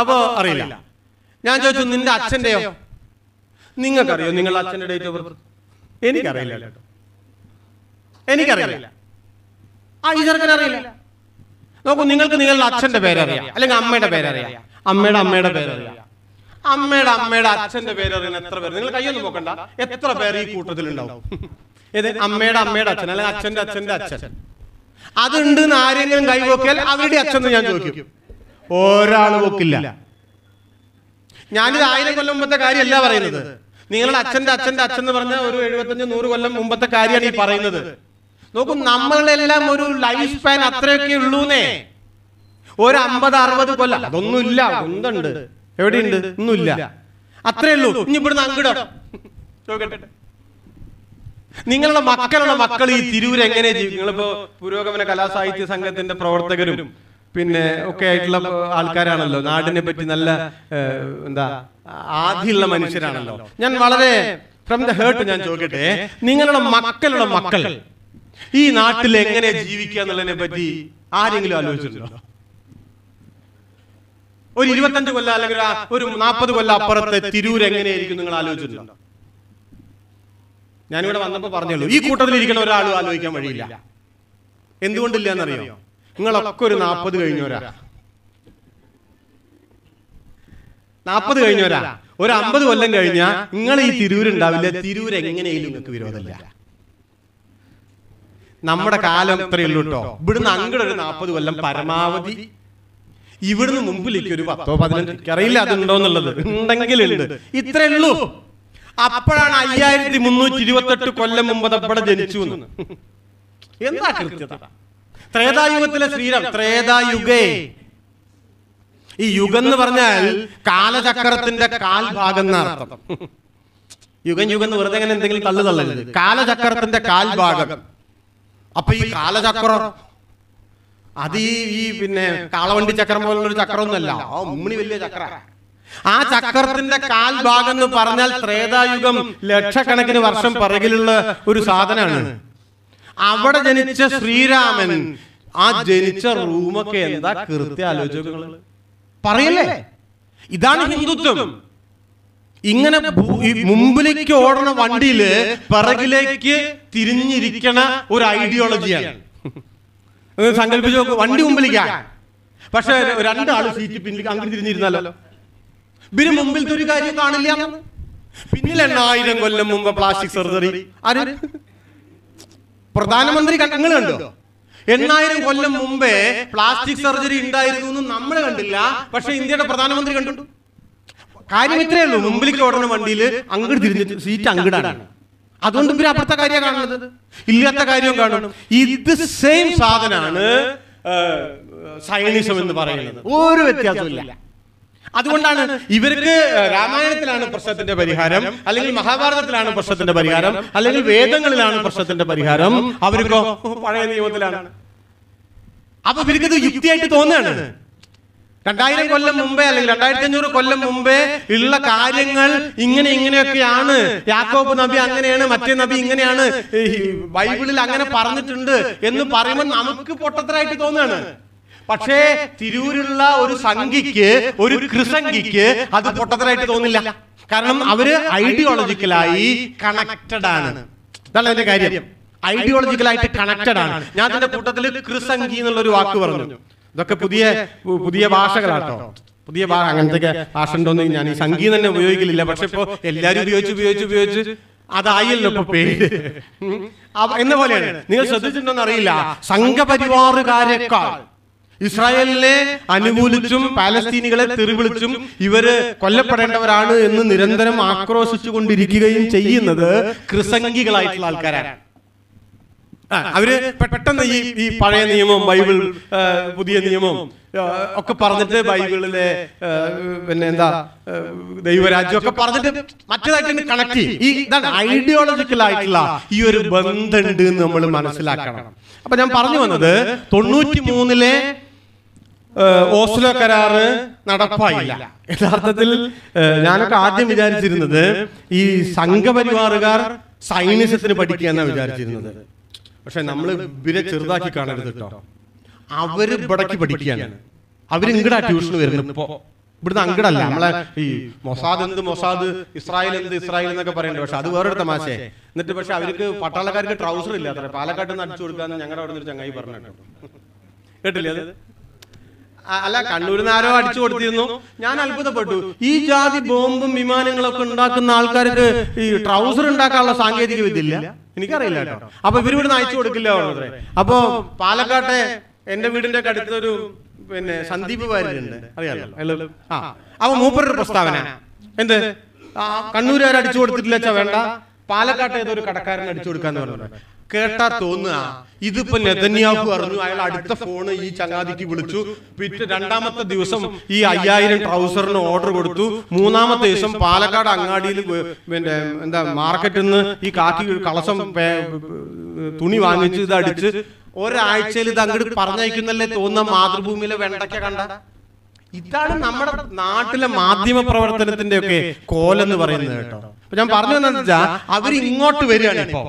അപ്പോ അറിയില്ല. ഞാൻ ചോദിച്ചു നിന്റെ അച്ഛന്റെയോ? നിങ്ങൾക്കറിയോ നിങ്ങളുടെ അച്ഛന്റെ ഡേറ്റ് ഓഫ് ബർത്ത് എനിക്കറിയില്ല കേട്ടോ എനിക്കറിയില്ല. ആ ഈ ചെറുക്കൻ അറിയില്ല. നോക്കൂ നിങ്ങൾക്ക് നിങ്ങളുടെ അച്ഛന്റെ പേരറിയാം. അല്ലെങ്കിൽ അമ്മയുടെ പേരറിയാം. അമ്മയുടെ അമ്മയുടെ പേരറിയാം. അമ്മയുടെ അമ്മയുടെ അച്ഛന്റെ പേരറിയുന്ന എത്ര പേര്? നിങ്ങൾ കയ്യൊന്നും നോക്കണ്ട. എത്ര പേര് ഈ കൂട്ടത്തിലുണ്ടാവും? ഏത്? അമ്മയുടെ അമ്മയുടെ അച്ഛൻ അല്ലെങ്കിൽ അച്ഛന്റെ അച്ഛന്റെ അച്ഛൻ. അതുണ്ട് എന്ന് ആരെങ്കിലും കൈവോക്കിയാൽ അവരുടെ അച്ഛൻ ഞാൻ ചോദിക്കും. ഒരാൾ പൊക്കില്ല ഞാനിത് ആയിരം കൊല്ലം മുമ്പത്തെ കാര്യമല്ല പറയുന്നത്. നിങ്ങളുടെ അച്ഛന്റെ അച്ഛന്റെ അച്ഛൻ എന്ന് പറഞ്ഞ ഒരു എഴുപത്തഞ്ച് നൂറ് കൊല്ലം മുമ്പത്തെ കാര്യമാണ് ഈ പറയുന്നത്. നോക്കൂ നമ്മളെല്ലാം ഒരു ലൈഫ് സ്പാൻ അത്രയൊക്കെ ഉള്ളൂന്നേ. ഒരു അമ്പത് അറുപത് കൊല്ലം. അതൊന്നുമില്ല. എന്തുണ്ട് എവിടെയുണ്ട്? ഒന്നുമില്ല. അത്രേ ഉള്ളൂ. ഇനി ഇവിടുന്ന് അങ്ങോട്ടോ നോക്കട്ടെ. നിങ്ങളുടെ മക്കളുടെ മക്കൾ ഈ തിരൂര് എങ്ങനെ ജീവിക്കും? നിങ്ങളിപ്പോ പുരോഗമന കലാസാഹിത്യ സംഘത്തിന്റെ പ്രവർത്തകരും പിന്നെ ഒക്കെ ആയിട്ടുള്ള ആൾക്കാരാണല്ലോ. നാടിനെ പറ്റി നല്ല എന്താ ആദ്യമുള്ള മനുഷ്യരാണല്ലോ. ഞാൻ വളരെ ഫ്രം ദ ഹേർട്ട് ഞാൻ ചോദിക്കട്ടെ നിങ്ങളുടെ മക്കളുടെ മക്കൾ ഈ നാട്ടിൽ എങ്ങനെ ജീവിക്കുക എന്നുള്ളതിനെ പറ്റി ആരെങ്കിലും ആലോചിച്ചിട്ടുണ്ടോ? ഒരു ഇരുപത്തഞ്ച് കൊല്ലം അല്ലെങ്കിൽ ഒരു നാൽപ്പത് കൊല്ലം അപ്പുറത്തെ തിരൂർ എങ്ങനെയായിരിക്കും നിങ്ങൾ ആലോചിച്ചിട്ടുണ്ടോ? ഞാനിവിടെ വന്നപ്പോൾ പറഞ്ഞുള്ളൂ ഈ കൂട്ടത്തിൽ ഇരിക്കുന്ന ഒരാളും ആലോചിക്കാൻ വഴിയില്ല. എന്തുകൊണ്ടില്ല എന്നറിയോ നിങ്ങളൊക്കെ ഒരു നാൽപ്പത് കഴിഞ്ഞവരാ. നാൽപ്പത് കഴിഞ്ഞവരാ. ഒരു അമ്പത് കൊല്ലം കഴിഞ്ഞാൽ നിങ്ങൾ ഈ തിരൂരുണ്ടാവില്ല തിരൂർ എങ്ങനെയും നിങ്ങൾക്ക് വിരോധമില്ല. നമ്മുടെ കാലം ഇത്രയുള്ളൂ കേട്ടോ ഇവിടുന്ന് അങ്ങോട്ട് ഒരു നാൽപ്പത് കൊല്ലം പരമാവധി ഇവിടുന്ന് മുമ്പിലേക്ക് ഒരു പത്തോ പതിനഞ്ചോ അറിയില്ല അതുണ്ടോ എന്നുള്ളത്. ഉണ്ടെങ്കിലുണ്ട്. ഇത്രേ ഉള്ളൂ. അപ്പോഴാണ് അയ്യായിരത്തി മുന്നൂറ്റി ഇരുപത്തെട്ട് കൊല്ലം മുമ്പ് അവിടെ ജനിച്ചു എന്താ കൃത്യത? ത്രേതായുഗത്തിലെ ശ്രീരാം ത്രേതായുഗേ. ഈ യുഗം എന്ന് പറഞ്ഞാൽ കാലചക്രത്തിന്റെ കാൽഭാഗം അർത്ഥം. യുഗം യുഗം എന്ന് വെറുതെ അങ്ങനെ എന്തെങ്കിലും തള്ളു തള്ളരുത്. കാലചക്രത്തിന്റെ കാൽഭാഗം. അപ്പൊ ഈ കാലചക്രം അത് ഈ ഈ പിന്നെ കാളവണ്ടി ചക്രം പോലുള്ള ഒരു ചക്രമൊന്നുമല്ല. ആ ഉമ്മണി വലിയ ചക്ര. ആ ചക്രത്തിന്റെ കാൽഭാഗം എന്ന് പറഞ്ഞാൽ ത്രേതായുഗം ലക്ഷക്കണക്കിന് വർഷം പിറകിലുള്ള ഒരു സാധനമാണ്. അവിടെ ജനിച്ച ശ്രീരാമൻ ആ ജനിച്ച റൂമൊക്കെ എന്താ കൃത്യ ആലോചനകൾ പറയല്ലേ? ഇതാണ് ഹിന്ദുത്വം. ഇങ്ങനെ മുമ്പിലേക്ക് ഓടണ വണ്ടിയിൽ പിറകിലേക്ക് തിരിഞ്ഞിരിക്കണ ഒരു ഐഡിയോളജിയാണ് സങ്കല്പിച്ച് നോക്ക് വണ്ടി മുമ്പിലേക്കാ പക്ഷെ രണ്ടാൾ സീറ്റ് പിന്നിലേക്ക് അങ്ങനെ തിരിഞ്ഞിരുന്നല്ലോ ഇവർ മുമ്പിലത്തെ ഒരു കാര്യം കാണില്ല. പിന്നിൽ എണ്ണായിരം കൊല്ലം മുമ്പ് പ്ലാസ്റ്റിക് സർജറി ആര്? പ്രധാനമന്ത്രി നിങ്ങൾ കണ്ടോ? എണ്ണായിരം കൊല്ലം മുമ്പേ പ്ലാസ്റ്റിക് സർജറി ഉണ്ടായിരുന്നു എന്ന് നമ്മൾ കണ്ടില്ല. പക്ഷെ ഇന്ത്യയുടെ പ്രധാനമന്ത്രി കണ്ടു. കാര്യം ഇത്രയേ ഉള്ളൂ. മുമ്പിലേക്ക് ഓടുന്ന വണ്ടിയിൽ അങ്ങോട്ട് തിരിഞ്ഞിട്ട് സീറ്റ് അങ്ങടാണ് അതുകൊണ്ട് ഇവർ അപ്പുറത്തെ കാര്യം കാണുന്നത്? ഇല്ലാത്ത കാര്യവും കാണും. ഇത് സെയിം സാധനമാണ് സയനിസം എന്ന് പറയുന്നത്. ഒരു വ്യത്യാസമില്ല അതുകൊണ്ടാണ് ഇവർക്ക് രാമായണത്തിലാണ് പ്രശ്നത്തിന്റെ പരിഹാരം അല്ലെങ്കിൽ മഹാഭാരതത്തിലാണ് പ്രശ്നത്തിന്റെ പരിഹാരം അല്ലെങ്കിൽ വേദങ്ങളിലാണ് പ്രശ്നത്തിന്റെ പരിഹാരം അവർക്കോ പഴയ നിയമത്തിലാണ്. അപ്പൊ ഇവർക്ക് ഇത് യുക്തിയായിട്ട് തോന്നുകയാണ്. രണ്ടായിരം കൊല്ലം മുമ്പേ അല്ലെങ്കിൽ രണ്ടായിരത്തി അഞ്ഞൂറ് കൊല്ലം മുമ്പേ ഉള്ള കാര്യങ്ങൾ ഇങ്ങനെ ഇങ്ങനെയൊക്കെയാണ്. യാക്കോബ് നബി അങ്ങനെയാണ് മറ്റേ നബി ഇങ്ങനെയാണ്. ബൈബിളിൽ അങ്ങനെ പറഞ്ഞിട്ടുണ്ട് എന്ന് പറയുമ്പോൾ നമുക്ക് പൊട്ടത്തരായിട്ട് തോന്നുകയാണ്. പക്ഷേ തിരൂരുള്ള ഒരു സംഘിക്ക് ഒരു കൃസംഖിക്ക് അത് പൊട്ടത്തരായിട്ട് തോന്നില്ല. കാരണം അവർ ഐഡിയോളജിക്കലായി കണക്റ്റഡ് ആണ്. അതാണ് അതിന്റെ കാര്യം. ഐഡിയോളജിക്കലായിട്ട് കണക്റ്റഡ് ആണ്. ഞാൻ അതിന്റെ കൂട്ടത്തിൽ കൃസംഖി എന്നുള്ള ഒരു വാക്ക് പറഞ്ഞു. ഇതൊക്കെ പുതിയ പുതിയ ഭാഷകളാട്ടോ. പുതിയ ഭാഷ അങ്ങനത്തെ ഭാഷ ഉണ്ടോന്ന് ഞാൻ ഈ സംഗീതം തന്നെ ഉപയോഗിക്കലില്ല പക്ഷെ ഇപ്പോ എല്ലാരും ഉപയോഗിച്ച് ഉപയോഗിച്ച് ഉപയോഗിച്ച് അതായല്ലോ ഇപ്പൊ പേര്. എന്ന പോലെയാണ്? നിങ്ങൾ ശ്രദ്ധിച്ചിട്ടുണ്ടോന്ന് അറിയില്ല. സംഘപരിവാറുകാരെക്കാൾ ഇസ്രായേലിനെ അനുകൂലിച്ചും പാലസ്തീനികളെ തെറിവിളിച്ചും ഇവർ കൊല്ലപ്പെടേണ്ടവരാണ് എന്ന് നിരന്തരം ആക്രോശിച്ചു കൊണ്ടിരിക്കുകയും ചെയ്യുന്നത് കൃസംഗികളായിട്ടുള്ള ആൾക്കാരാണ്. അവർ പെട്ടെന്ന് ഈ ഈ പഴയ നിയമവും ബൈബിൾ പുതിയ നിയമവും ഒക്കെ പറഞ്ഞിട്ട് ബൈബിളിലെ പിന്നെ എന്താ ദൈവരാജ്യം ഒക്കെ പറഞ്ഞിട്ട് മറ്റേതായിട്ട് കണക്ട് ചെയ്യും. ഈ ഇതാണ് ഐഡിയോളജിക്കൽ ആയിട്ടുള്ള ഈ ഒരു ബന്ധമുണ്ട് എന്ന് നമ്മൾ മനസ്സിലാക്കണം. അപ്പൊ ഞാൻ പറഞ്ഞു വന്നത് തൊണ്ണൂറ്റി മൂന്നിലെ ഓസ്ലോ കരാറ് നടപ്പായില്ല. യഥാർത്ഥത്തിൽ ഞാനൊക്കെ ആദ്യം വിചാരിച്ചിരുന്നത് ഈ സംഘപരിവാറുകാർ സൈനിസത്തിന് പഠിക്കുക എന്നാണ് വിചാരിച്ചിരുന്നത്. പക്ഷെ നമ്മൾ ഇവരെ ചെറുതാക്കി കാണരുത് കേട്ടോ. അവർ ഇവിടേക്ക് പഠിക്കുകയാണ്. അവർ ഇങ്ങടാ ട്യൂഷൻ വരുന്നത്. ഇപ്പോ ഇവിടുന്ന് അങ്കടല്ല നമ്മളെ ഈ മൊസാദ് എന്ത് മൊസാദ് ഇസ്രായേൽ എന്ത് ഇസ്രായേൽ എന്നൊക്കെ പറയുന്നുണ്ട്. പക്ഷെ അത് വേറൊരു തമാശേ എന്നിട്ട് പക്ഷെ അവർക്ക് പട്ടാളക്കാർക്ക് ട്രൗസർ ഇല്ല. അത്ര പാലക്കാട്ട് നിന്ന് അടിച്ചു കൊടുക്കാന്ന് ഞങ്ങളുടെ അവിടെ നിന്ന് ചങ്ങായി പറഞ്ഞു കേട്ടോ കേട്ടില്ലേ അത്? അല്ല കണ്ണൂരിൽ നിന്ന് ആരോ അടിച്ചു കൊടുത്തിരുന്നു. ഞാൻ അത്ഭുതപ്പെട്ടു. ഈ ജാതി ബോംബും വിമാനങ്ങളൊക്കെ ഉണ്ടാക്കുന്ന ആൾക്കാർക്ക് ഈ ട്രൗസർ ഉണ്ടാക്കാനുള്ള സാങ്കേതിക വിദ്യ ഇല്ല എനിക്കറിയില്ല കേട്ടോ. അപ്പൊ ഇവർ ഇവിടുന്ന് അയച്ചു കൊടുക്കില്ല അപ്പൊ പാലക്കാട്ടെ എന്റെ വീടിന്റെ അടുത്തൊരു പിന്നെ സന്ദീപ് വാര്യരുണ്ട്. അറിയാലോ? ആ. അപ്പൊ മൂപ്പരുടെ പ്രസ്താവന. എന്ത്? കണ്ണൂരുകാർ അടിച്ചു കൊടുത്തിട്ടില്ല വേണ്ട. പാലക്കാട്ടെ ഏതൊരു കടക്കാരൻ അടിച്ചു കൊടുക്കാന്ന് പറഞ്ഞു കേട്ടാ തോന്നുക. ഇതിപ്പോ നെതന്യാഹു അറിഞ്ഞു അയാൾ അടുത്ത ഫോണ് ഈ ചങ്ങാതിക്ക് വിളിച്ചു. പിറ്റേ രണ്ടാമത്തെ ദിവസം ഈ അയ്യായിരം ട്രൗസറിന് ഓർഡർ കൊടുത്തു. മൂന്നാമത്തെ ദിവസം പാലക്കാട് അങ്ങാടിയിൽ പിന്നെ എന്താ മാർക്കറ്റിൽ നിന്ന് ഈ കാക്കി കളസം തുണി വാങ്ങിച്ച് ഇത് അടിച്ച് ഒരാഴ്ചയിൽ ഇത് അങ്ങോട്ട് പറഞ്ഞയക്കുന്നല്ലേ തോന്നുന്ന മാതൃഭൂമിയിലെ വെണ്ടയ്ക്ക കണ്ട? ഇതാണ് നമ്മുടെ നാട്ടിലെ മാധ്യമ പ്രവർത്തനത്തിന്റെ ഒക്കെ കോലെന്ന് പറയുന്നത് കേട്ടോ. ഞാൻ പറഞ്ഞു എന്താ വെച്ചാൽ അവർ ഇങ്ങോട്ട് വരികയാണ് ഇപ്പോ.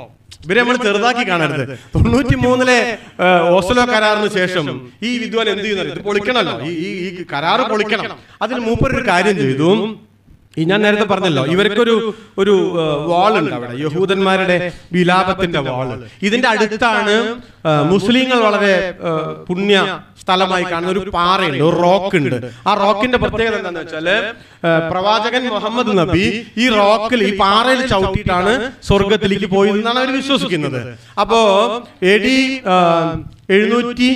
ഇവരെ നമ്മൾ ചെറുതാക്കി കാണരുത്. തൊണ്ണൂറ്റി മൂന്നിലെ ഓസ്ലോ കരാറിന് ശേഷം ഈ വിദ്വാൻ എന്ത് ചെയ്യുന്നത് ഇത് പൊളിക്കണല്ലോ ഈ ഈ- ഈ കരാറ് പൊളിക്കണം. അതിന് മൂപ്പർ ഒരു കാര്യം ചെയ്തു. ഈ ഞാൻ നേരത്തെ പറഞ്ഞല്ലോ ഇവർക്കൊരു ഒരു വാൾ ഉണ്ട് അവിടെ യഹൂദന്മാരുടെ വിലാപത്തിന്റെ വാൾ ഇതിന്റെ അടുത്താണ് മുസ്ലിങ്ങൾ വളരെ പുണ്യ സ്ഥലമായി കാണുന്ന ഒരു പാറയുണ്ട് ഒരു റോക്ക് ഉണ്ട്. ആ റോക്കിന്റെ പ്രത്യേകത എന്താണെന്ന് വെച്ചാൽ പ്രവാചകൻ മുഹമ്മദ് നബി ഈ റോക്കിൽ ഈ പാറയിൽ ചവിട്ടിയിട്ടാണ് സ്വർഗത്തിലേക്ക് പോയി എന്നാണ് അവർ വിശ്വസിക്കുന്നത്. അപ്പോ എ ഡി എഴുന്നൂറ്റി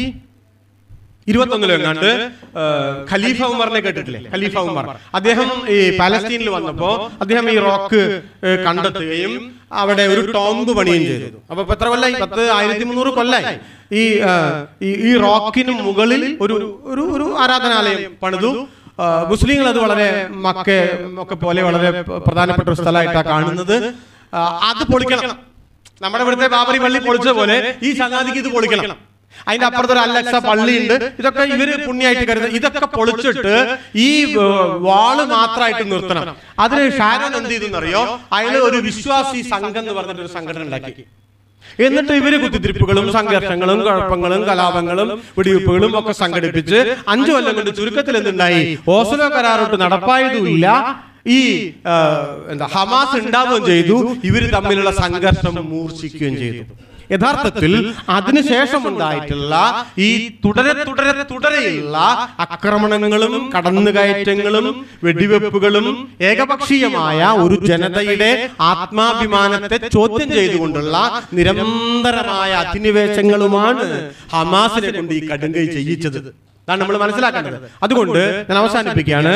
ഇരുപത്തൊന്നിലും എങ്ങാണ്ട് ഖലീഫ ഉമറിനെ കേട്ടിട്ടില്ലേ? ഖലീഫ ഉമർ. അദ്ദേഹം ഈ പാലസ്തീനിൽ വന്നപ്പോ അദ്ദേഹം ഈ റോക്ക് കണ്ടെത്തുകയും അവിടെ ഒരു ടോംബ് പണിയും ചെയ്തു. അപ്പൊ എത്ര കൊല്ലായി? പത്ത് ആയിരത്തി മുന്നൂറ് കൊല്ലായി. ഈ ഈ- ഈ റോക്കിന് മുകളിൽ ഒരു ഒരു ഒരു ആരാധനാലയം പണിതു. മുസ്ലിങ്ങൾ അത് വളരെ മക്ക ഒക്കെ പോലെ വളരെ പ്രധാനപ്പെട്ട ഒരു സ്ഥലമായിട്ടാണ് കാണുന്നത്. അത് പൊളിക്കണം. നമ്മുടെ ഇവിടുത്തെ ബാബറി പള്ളി പൊളിച്ച പോലെ ഈ സംഗാതിക്ക് ഇത് പൊളിക്കണം. അതിന്റെ അപ്പുറത്ത് ഒരു അലക്സ പള്ളിയുണ്ട്. ഇതൊക്കെ ഇവർ പുണ്യായിട്ട് കരുതുന്നത്. ഇതൊക്കെ പൊളിച്ചിട്ട് ഈ വാൾ മാത്രമായിട്ട് നിർത്തണം. അതിന് ഷാരോൺ എന്ത് ചെയ്തെന്നറിയോ? അയാൾ ഒരു വിശ്വാസി സംഘം എന്ന് പറഞ്ഞിട്ട് ഒരു സംഘടന ഉണ്ടാക്കി. എന്നിട്ട് ഇവർ കുത്തിത്തിരിപ്പുകളും സംഘർഷങ്ങളും കുഴപ്പങ്ങളും കലാപങ്ങളും വെടിവെപ്പുകളും ഒക്കെ സംഘടിപ്പിച്ച് അഞ്ചു കൊല്ലം കൊണ്ട് ചുരുക്കത്തിൽ എന്തുണ്ടായി? ഓസലോ കരാറോട്ട് നടപ്പായതുമില്ല. ഈ എന്താ ഹമാസ് ഉണ്ടാവുകയും ചെയ്തു. ഇവർ തമ്മിലുള്ള സംഘർഷം മൂർച്ഛിക്കുകയും ചെയ്തു. യഥാർത്ഥത്തിൽ അതിനുശേഷം ഉണ്ടായിട്ടുള്ള ഈ തുടരെ തുടരെ തുടരെയുള്ള ആക്രമണങ്ങളും കടന്നുകയറ്റങ്ങളും വെടിവെപ്പുകളും ഏകപക്ഷീയമായ ഒരു ജനതയുടെ ആത്മാഭിമാനത്തെ ചോദ്യം ചെയ്തുകൊണ്ടുള്ള നിരന്തരമായ അധിനിവേശങ്ങളുമാണ് ഹമാസിനെ കൊണ്ട് ഈ കടുങ്കൈ ചെയ്യിച്ചത്. അതാണ് നമ്മൾ മനസ്സിലാക്കേണ്ടത്. അതുകൊണ്ട് ഞാൻ അവസാനിപ്പിക്കുകയാണ്.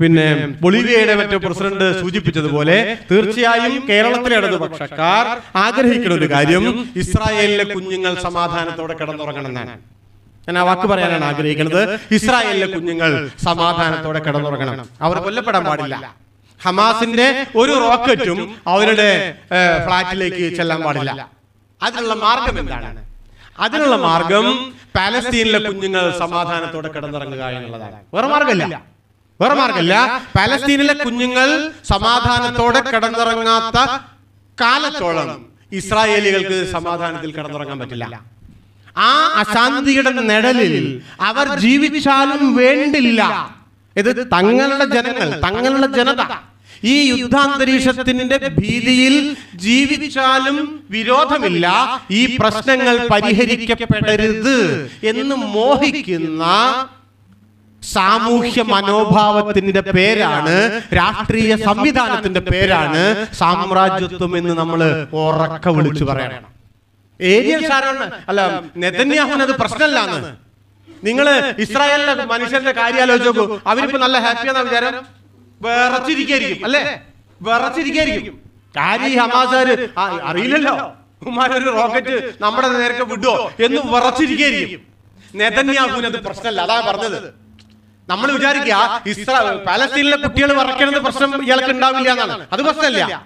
പിന്നെ ബൊളീവിയയുടെ മറ്റു പ്രസിഡന്റ് സൂചിപ്പിച്ചതുപോലെ തീർച്ചയായും കേരളത്തിലെ ഇടതുപക്ഷക്കാർ ആഗ്രഹിക്കുന്ന ഒരു കാര്യം ഇസ്രായേലിലെ കുഞ്ഞുങ്ങൾ സമാധാനത്തോടെ കിടന്നുറങ്ങണമെന്നാണ്. ഞാൻ ആ വാക്ക് പറയാനാണ് ആഗ്രഹിക്കുന്നത്. ഇസ്രായേലിലെ കുഞ്ഞുങ്ങൾ സമാധാനത്തോടെ കിടന്നുറങ്ങണം. അവർ കൊല്ലപ്പെടാൻ പാടില്ല. ഹമാസിന്റെ ഒരു റോക്കറ്റും അവരുടെ ഫ്ളാറ്റിലേക്ക് ചെല്ലാൻ പാടില്ല. അതിനുള്ള മാർഗം എന്താണ്? അതിനുള്ള മാർഗം പാലസ്തീനിലെ കുഞ്ഞുങ്ങൾ സമാധാനത്തോടെ കിടന്നിറങ്ങുക എന്നുള്ളതാണ്. വേറെ മാർഗമില്ല. വേറെ മാർഗമില്ല. പാലസ്തീനിലെ കുഞ്ഞുങ്ങൾ സമാധാനത്തോടെ കിടന്നിറങ്ങാത്ത കാലത്തോളം ഇസ്രായേലികൾക്ക് സമാധാനത്തിൽ കിടന്നിറങ്ങാൻ പറ്റില്ല. ആ അശാന്തിയുടെ നിഴലിൽ അവർ ജീവിച്ചാലും വേണ്ടില്ല. ഇത് തങ്ങളുടെ ജനങ്ങൾ തങ്ങളുടെ ജനത. ഈ യുദ്ധാന്തരീക്ഷത്തിന്റെ ഭീതിയിൽ ജീവിച്ചാലും വിരോധമില്ല. ഈ പ്രശ്നങ്ങൾ പരിഹരിക്കപ്പെടരുത് എന്ന് മോഹിക്കുന്ന സാമൂഹ്യ മനോഭാവത്തിന്റെ പേരാണ് രാഷ്ട്രീയ സംവിധാനത്തിന്റെ പേരാണ് സാമ്രാജ്യത്വം എന്ന് നമ്മൾ ഉറക്ക വിളിച്ചു പറയണം. ഏരിയൽ സാറാണ് അല്ല നെതന്യാഹുൻ അത് പ്രശ്നമല്ലാന്ന്. നിങ്ങൾ ഇസ്രായേലിലെ മനുഷ്യരുടെ കാര്യം ആലോചിച്ച് നോക്കൂ. അവരിപ്പോ നല്ല ഹാപ്പിയാണെന്ന് വിചാരം? വിറച്ചിരിക്കായിരിക്കും. അല്ലേ? വിറച്ചിരിക്കായിരിക്കും. കാര്യം ഈ ഹമാസാര് ആ, അറിയില്ലല്ലോ. ഉമ്മാരൊരു റോക്കറ്റ് നമ്മുടെ നേരത്തെ വിടുവോ എന്ന് വിറച്ചിരിക്കായിരിക്കും. നെതന്യാഹുവിന് അത് പ്രശ്നമല്ല. അതാ പറഞ്ഞത്. നമ്മൾ വിചാരിക്കുക ഇസ്രാ പാലസ്തീനിലെ കുട്ടികൾ വിറയ്ക്കണത് പ്രശ്നം ഇയാൾക്ക് ഉണ്ടാവില്ല എന്നാണ്. അത് പ്രശ്നമല്ല.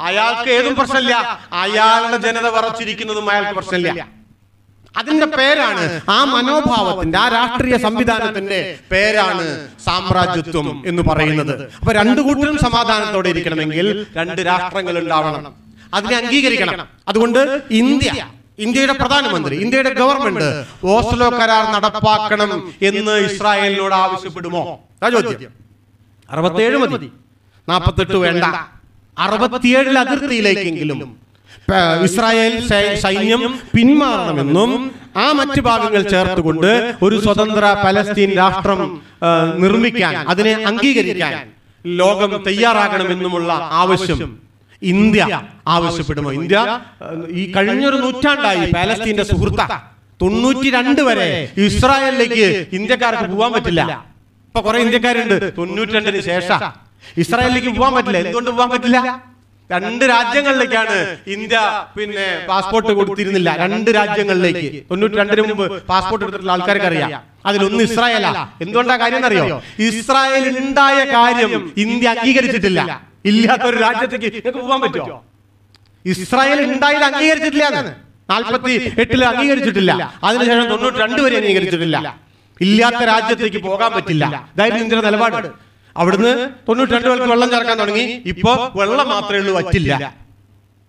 അയാൾക്ക് ഏതും പ്രശ്നമില്ല. അയാളുടെ ജനത വിറച്ചിരിക്കുന്നതും അയാൾക്ക് പ്രശ്നമില്ല. അതിന്റെ പേരാണ് ആ മനോഭാവത്തിന്റെ ആ രാഷ്ട്രീയ സംവിധാനത്തിന്റെ പേരാണ് സാമ്രാജ്യത്വം എന്ന് പറയുന്നത്. അപ്പൊ രണ്ടു കൂട്ടരും സമാധാനത്തോടെ ഇരിക്കണമെങ്കിൽ രണ്ട് രാഷ്ട്രങ്ങൾ ഉണ്ടാവണം. അതിനെ അംഗീകരിക്കണം. അതുകൊണ്ട് ഇന്ത്യ ഇന്ത്യയുടെ പ്രധാനമന്ത്രി ഇന്ത്യയുടെ ഗവൺമെന്റ് ഓസ്ലോ കരാർ നടപ്പാക്കണം എന്ന് ഇസ്രായേലിനോട് ആവശ്യപ്പെടുമോ? ചോദ്യം അറുപത്തേഴ് മതി. നാൽപ്പത്തെട്ട് വേണ്ട. അറുപത്തിയേഴിൽ അതിർത്തിയിലേക്കെങ്കിലും ഇസ്രായേൽ സൈന്യം പിന്മാറണമെന്നും ആ മറ്റു ഭാഗങ്ങൾ ചേർത്തുകൊണ്ട് ഒരു സ്വതന്ത്ര പലസ്തീൻ രാഷ്ട്രം നിർമ്മിക്കാൻ അതിനെ അംഗീകരിക്കാൻ ലോകം തയ്യാറാകണമെന്നുമുള്ള ആവശ്യം ഇന്ത്യ ആവശ്യപ്പെടുമോ ഇന്ത്യ ഈ കഴിഞ്ഞൊരു നൂറ്റാണ്ടായി പാലസ്തീന്റെ സുഹൃത്ത. തൊണ്ണൂറ്റി രണ്ട് വരെ ഇസ്രായേലിലേക്ക് ഇന്ത്യക്കാർക്ക് പോകാൻ പറ്റില്ല. ഇപ്പൊ കുറെ ഇന്ത്യക്കാരുണ്ട്. തൊണ്ണൂറ്റി രണ്ടിന് ശേഷം. ഇസ്രായേലിലേക്ക് പോകാൻ പറ്റില്ല. എന്തുകൊണ്ട് പോകാൻ പറ്റില്ല? രണ്ട് രാജ്യങ്ങളിലേക്കാണ് ഇന്ത്യ പിന്നെ പാസ്പോർട്ട് കൊടുത്തിരുന്നില്ല. രണ്ട് രാജ്യങ്ങളിലേക്ക്. തൊണ്ണൂറ്റി രണ്ടിന് മുമ്പ് പാസ്പോർട്ട് എടുത്തിട്ടുള്ള ആൾക്കാർക്ക് അറിയാം. അതിലൊന്ന് ഇസ്രായേലാ. എന്തുകൊണ്ടാ കാര്യം എന്നറിയോ ഇസ്രായേൽ ഉണ്ടായ കാര്യം ഇന്ത്യ അംഗീകരിച്ചിട്ടില്ല. ഇല്ലാത്ത ഒരു രാജ്യത്തേക്ക് നിങ്ങൾക്ക് പോകാൻ പറ്റുമോ? ഇസ്രായേൽ ഉണ്ടായത് അംഗീകരിച്ചിട്ടില്ല നാൽപ്പത്തി എട്ടിൽ അംഗീകരിച്ചിട്ടില്ല. അതിനുശേഷം തൊണ്ണൂറ്റി രണ്ട് വരെ അംഗീകരിച്ചിട്ടില്ല. ഇല്ലാത്ത രാജ്യത്തേക്ക് പോകാൻ പറ്റില്ല. ഇതായിരുന്നു ഇന്ത്യയുടെ നിലപാട്. അവിടുന്ന് തൊണ്ണൂറ്റി രണ്ട് പേർക്ക് വെള്ളം ചേർക്കാൻ തുടങ്ങി. ഇപ്പോ വെള്ളം മാത്രമേ ഉള്ളൂ വറ്റില്ല.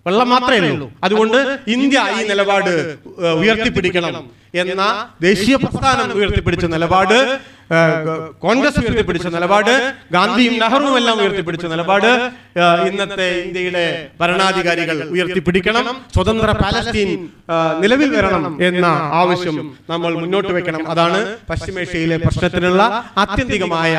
വെള്ളം മാത്രമേ ഉള്ളൂ. അതുകൊണ്ട് ഇന്ത്യ ഈ നിലപാട് ഉയർത്തിപ്പിടിക്കണം. എന്ന ദേശീയ പ്രസ്ഥാനം ഉയർത്തിപ്പിടിച്ച നിലപാട് കോൺഗ്രസ് ഉയർത്തിപ്പിടിച്ച നിലപാട് ഗാന്ധിയും നെഹ്റുവും എല്ലാം ഉയർത്തിപ്പിടിച്ച നിലപാട് ഇന്നത്തെ ഇന്ത്യയിലെ ഭരണാധികാരികൾ ഉയർത്തിപ്പിടിക്കണം സ്വതന്ത്ര പാലസ്തീൻ നിലവിൽ വരണം എന്ന ആവശ്യം നമ്മൾ മുന്നോട്ട് വെക്കണം. അതാണ് പശ്ചിമേഷ്യയിലെ പ്രശ്നത്തിനുള്ള ആത്യന്തികമായ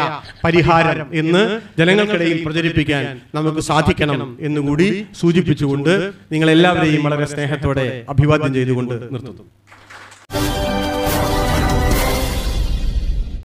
പരിഹാരം എന്ന് ജനങ്ങൾക്കിടയിൽ പ്രചരിപ്പിക്കാൻ നമുക്ക് സാധിക്കണം എന്നുകൂടി സൂചിപ്പിച്ചുകൊണ്ട് നിങ്ങൾ എല്ലാവരെയും വളരെ സ്നേഹത്തോടെ അഭിവാദ്യം ചെയ്തുകൊണ്ട് നിർത്തുന്നു.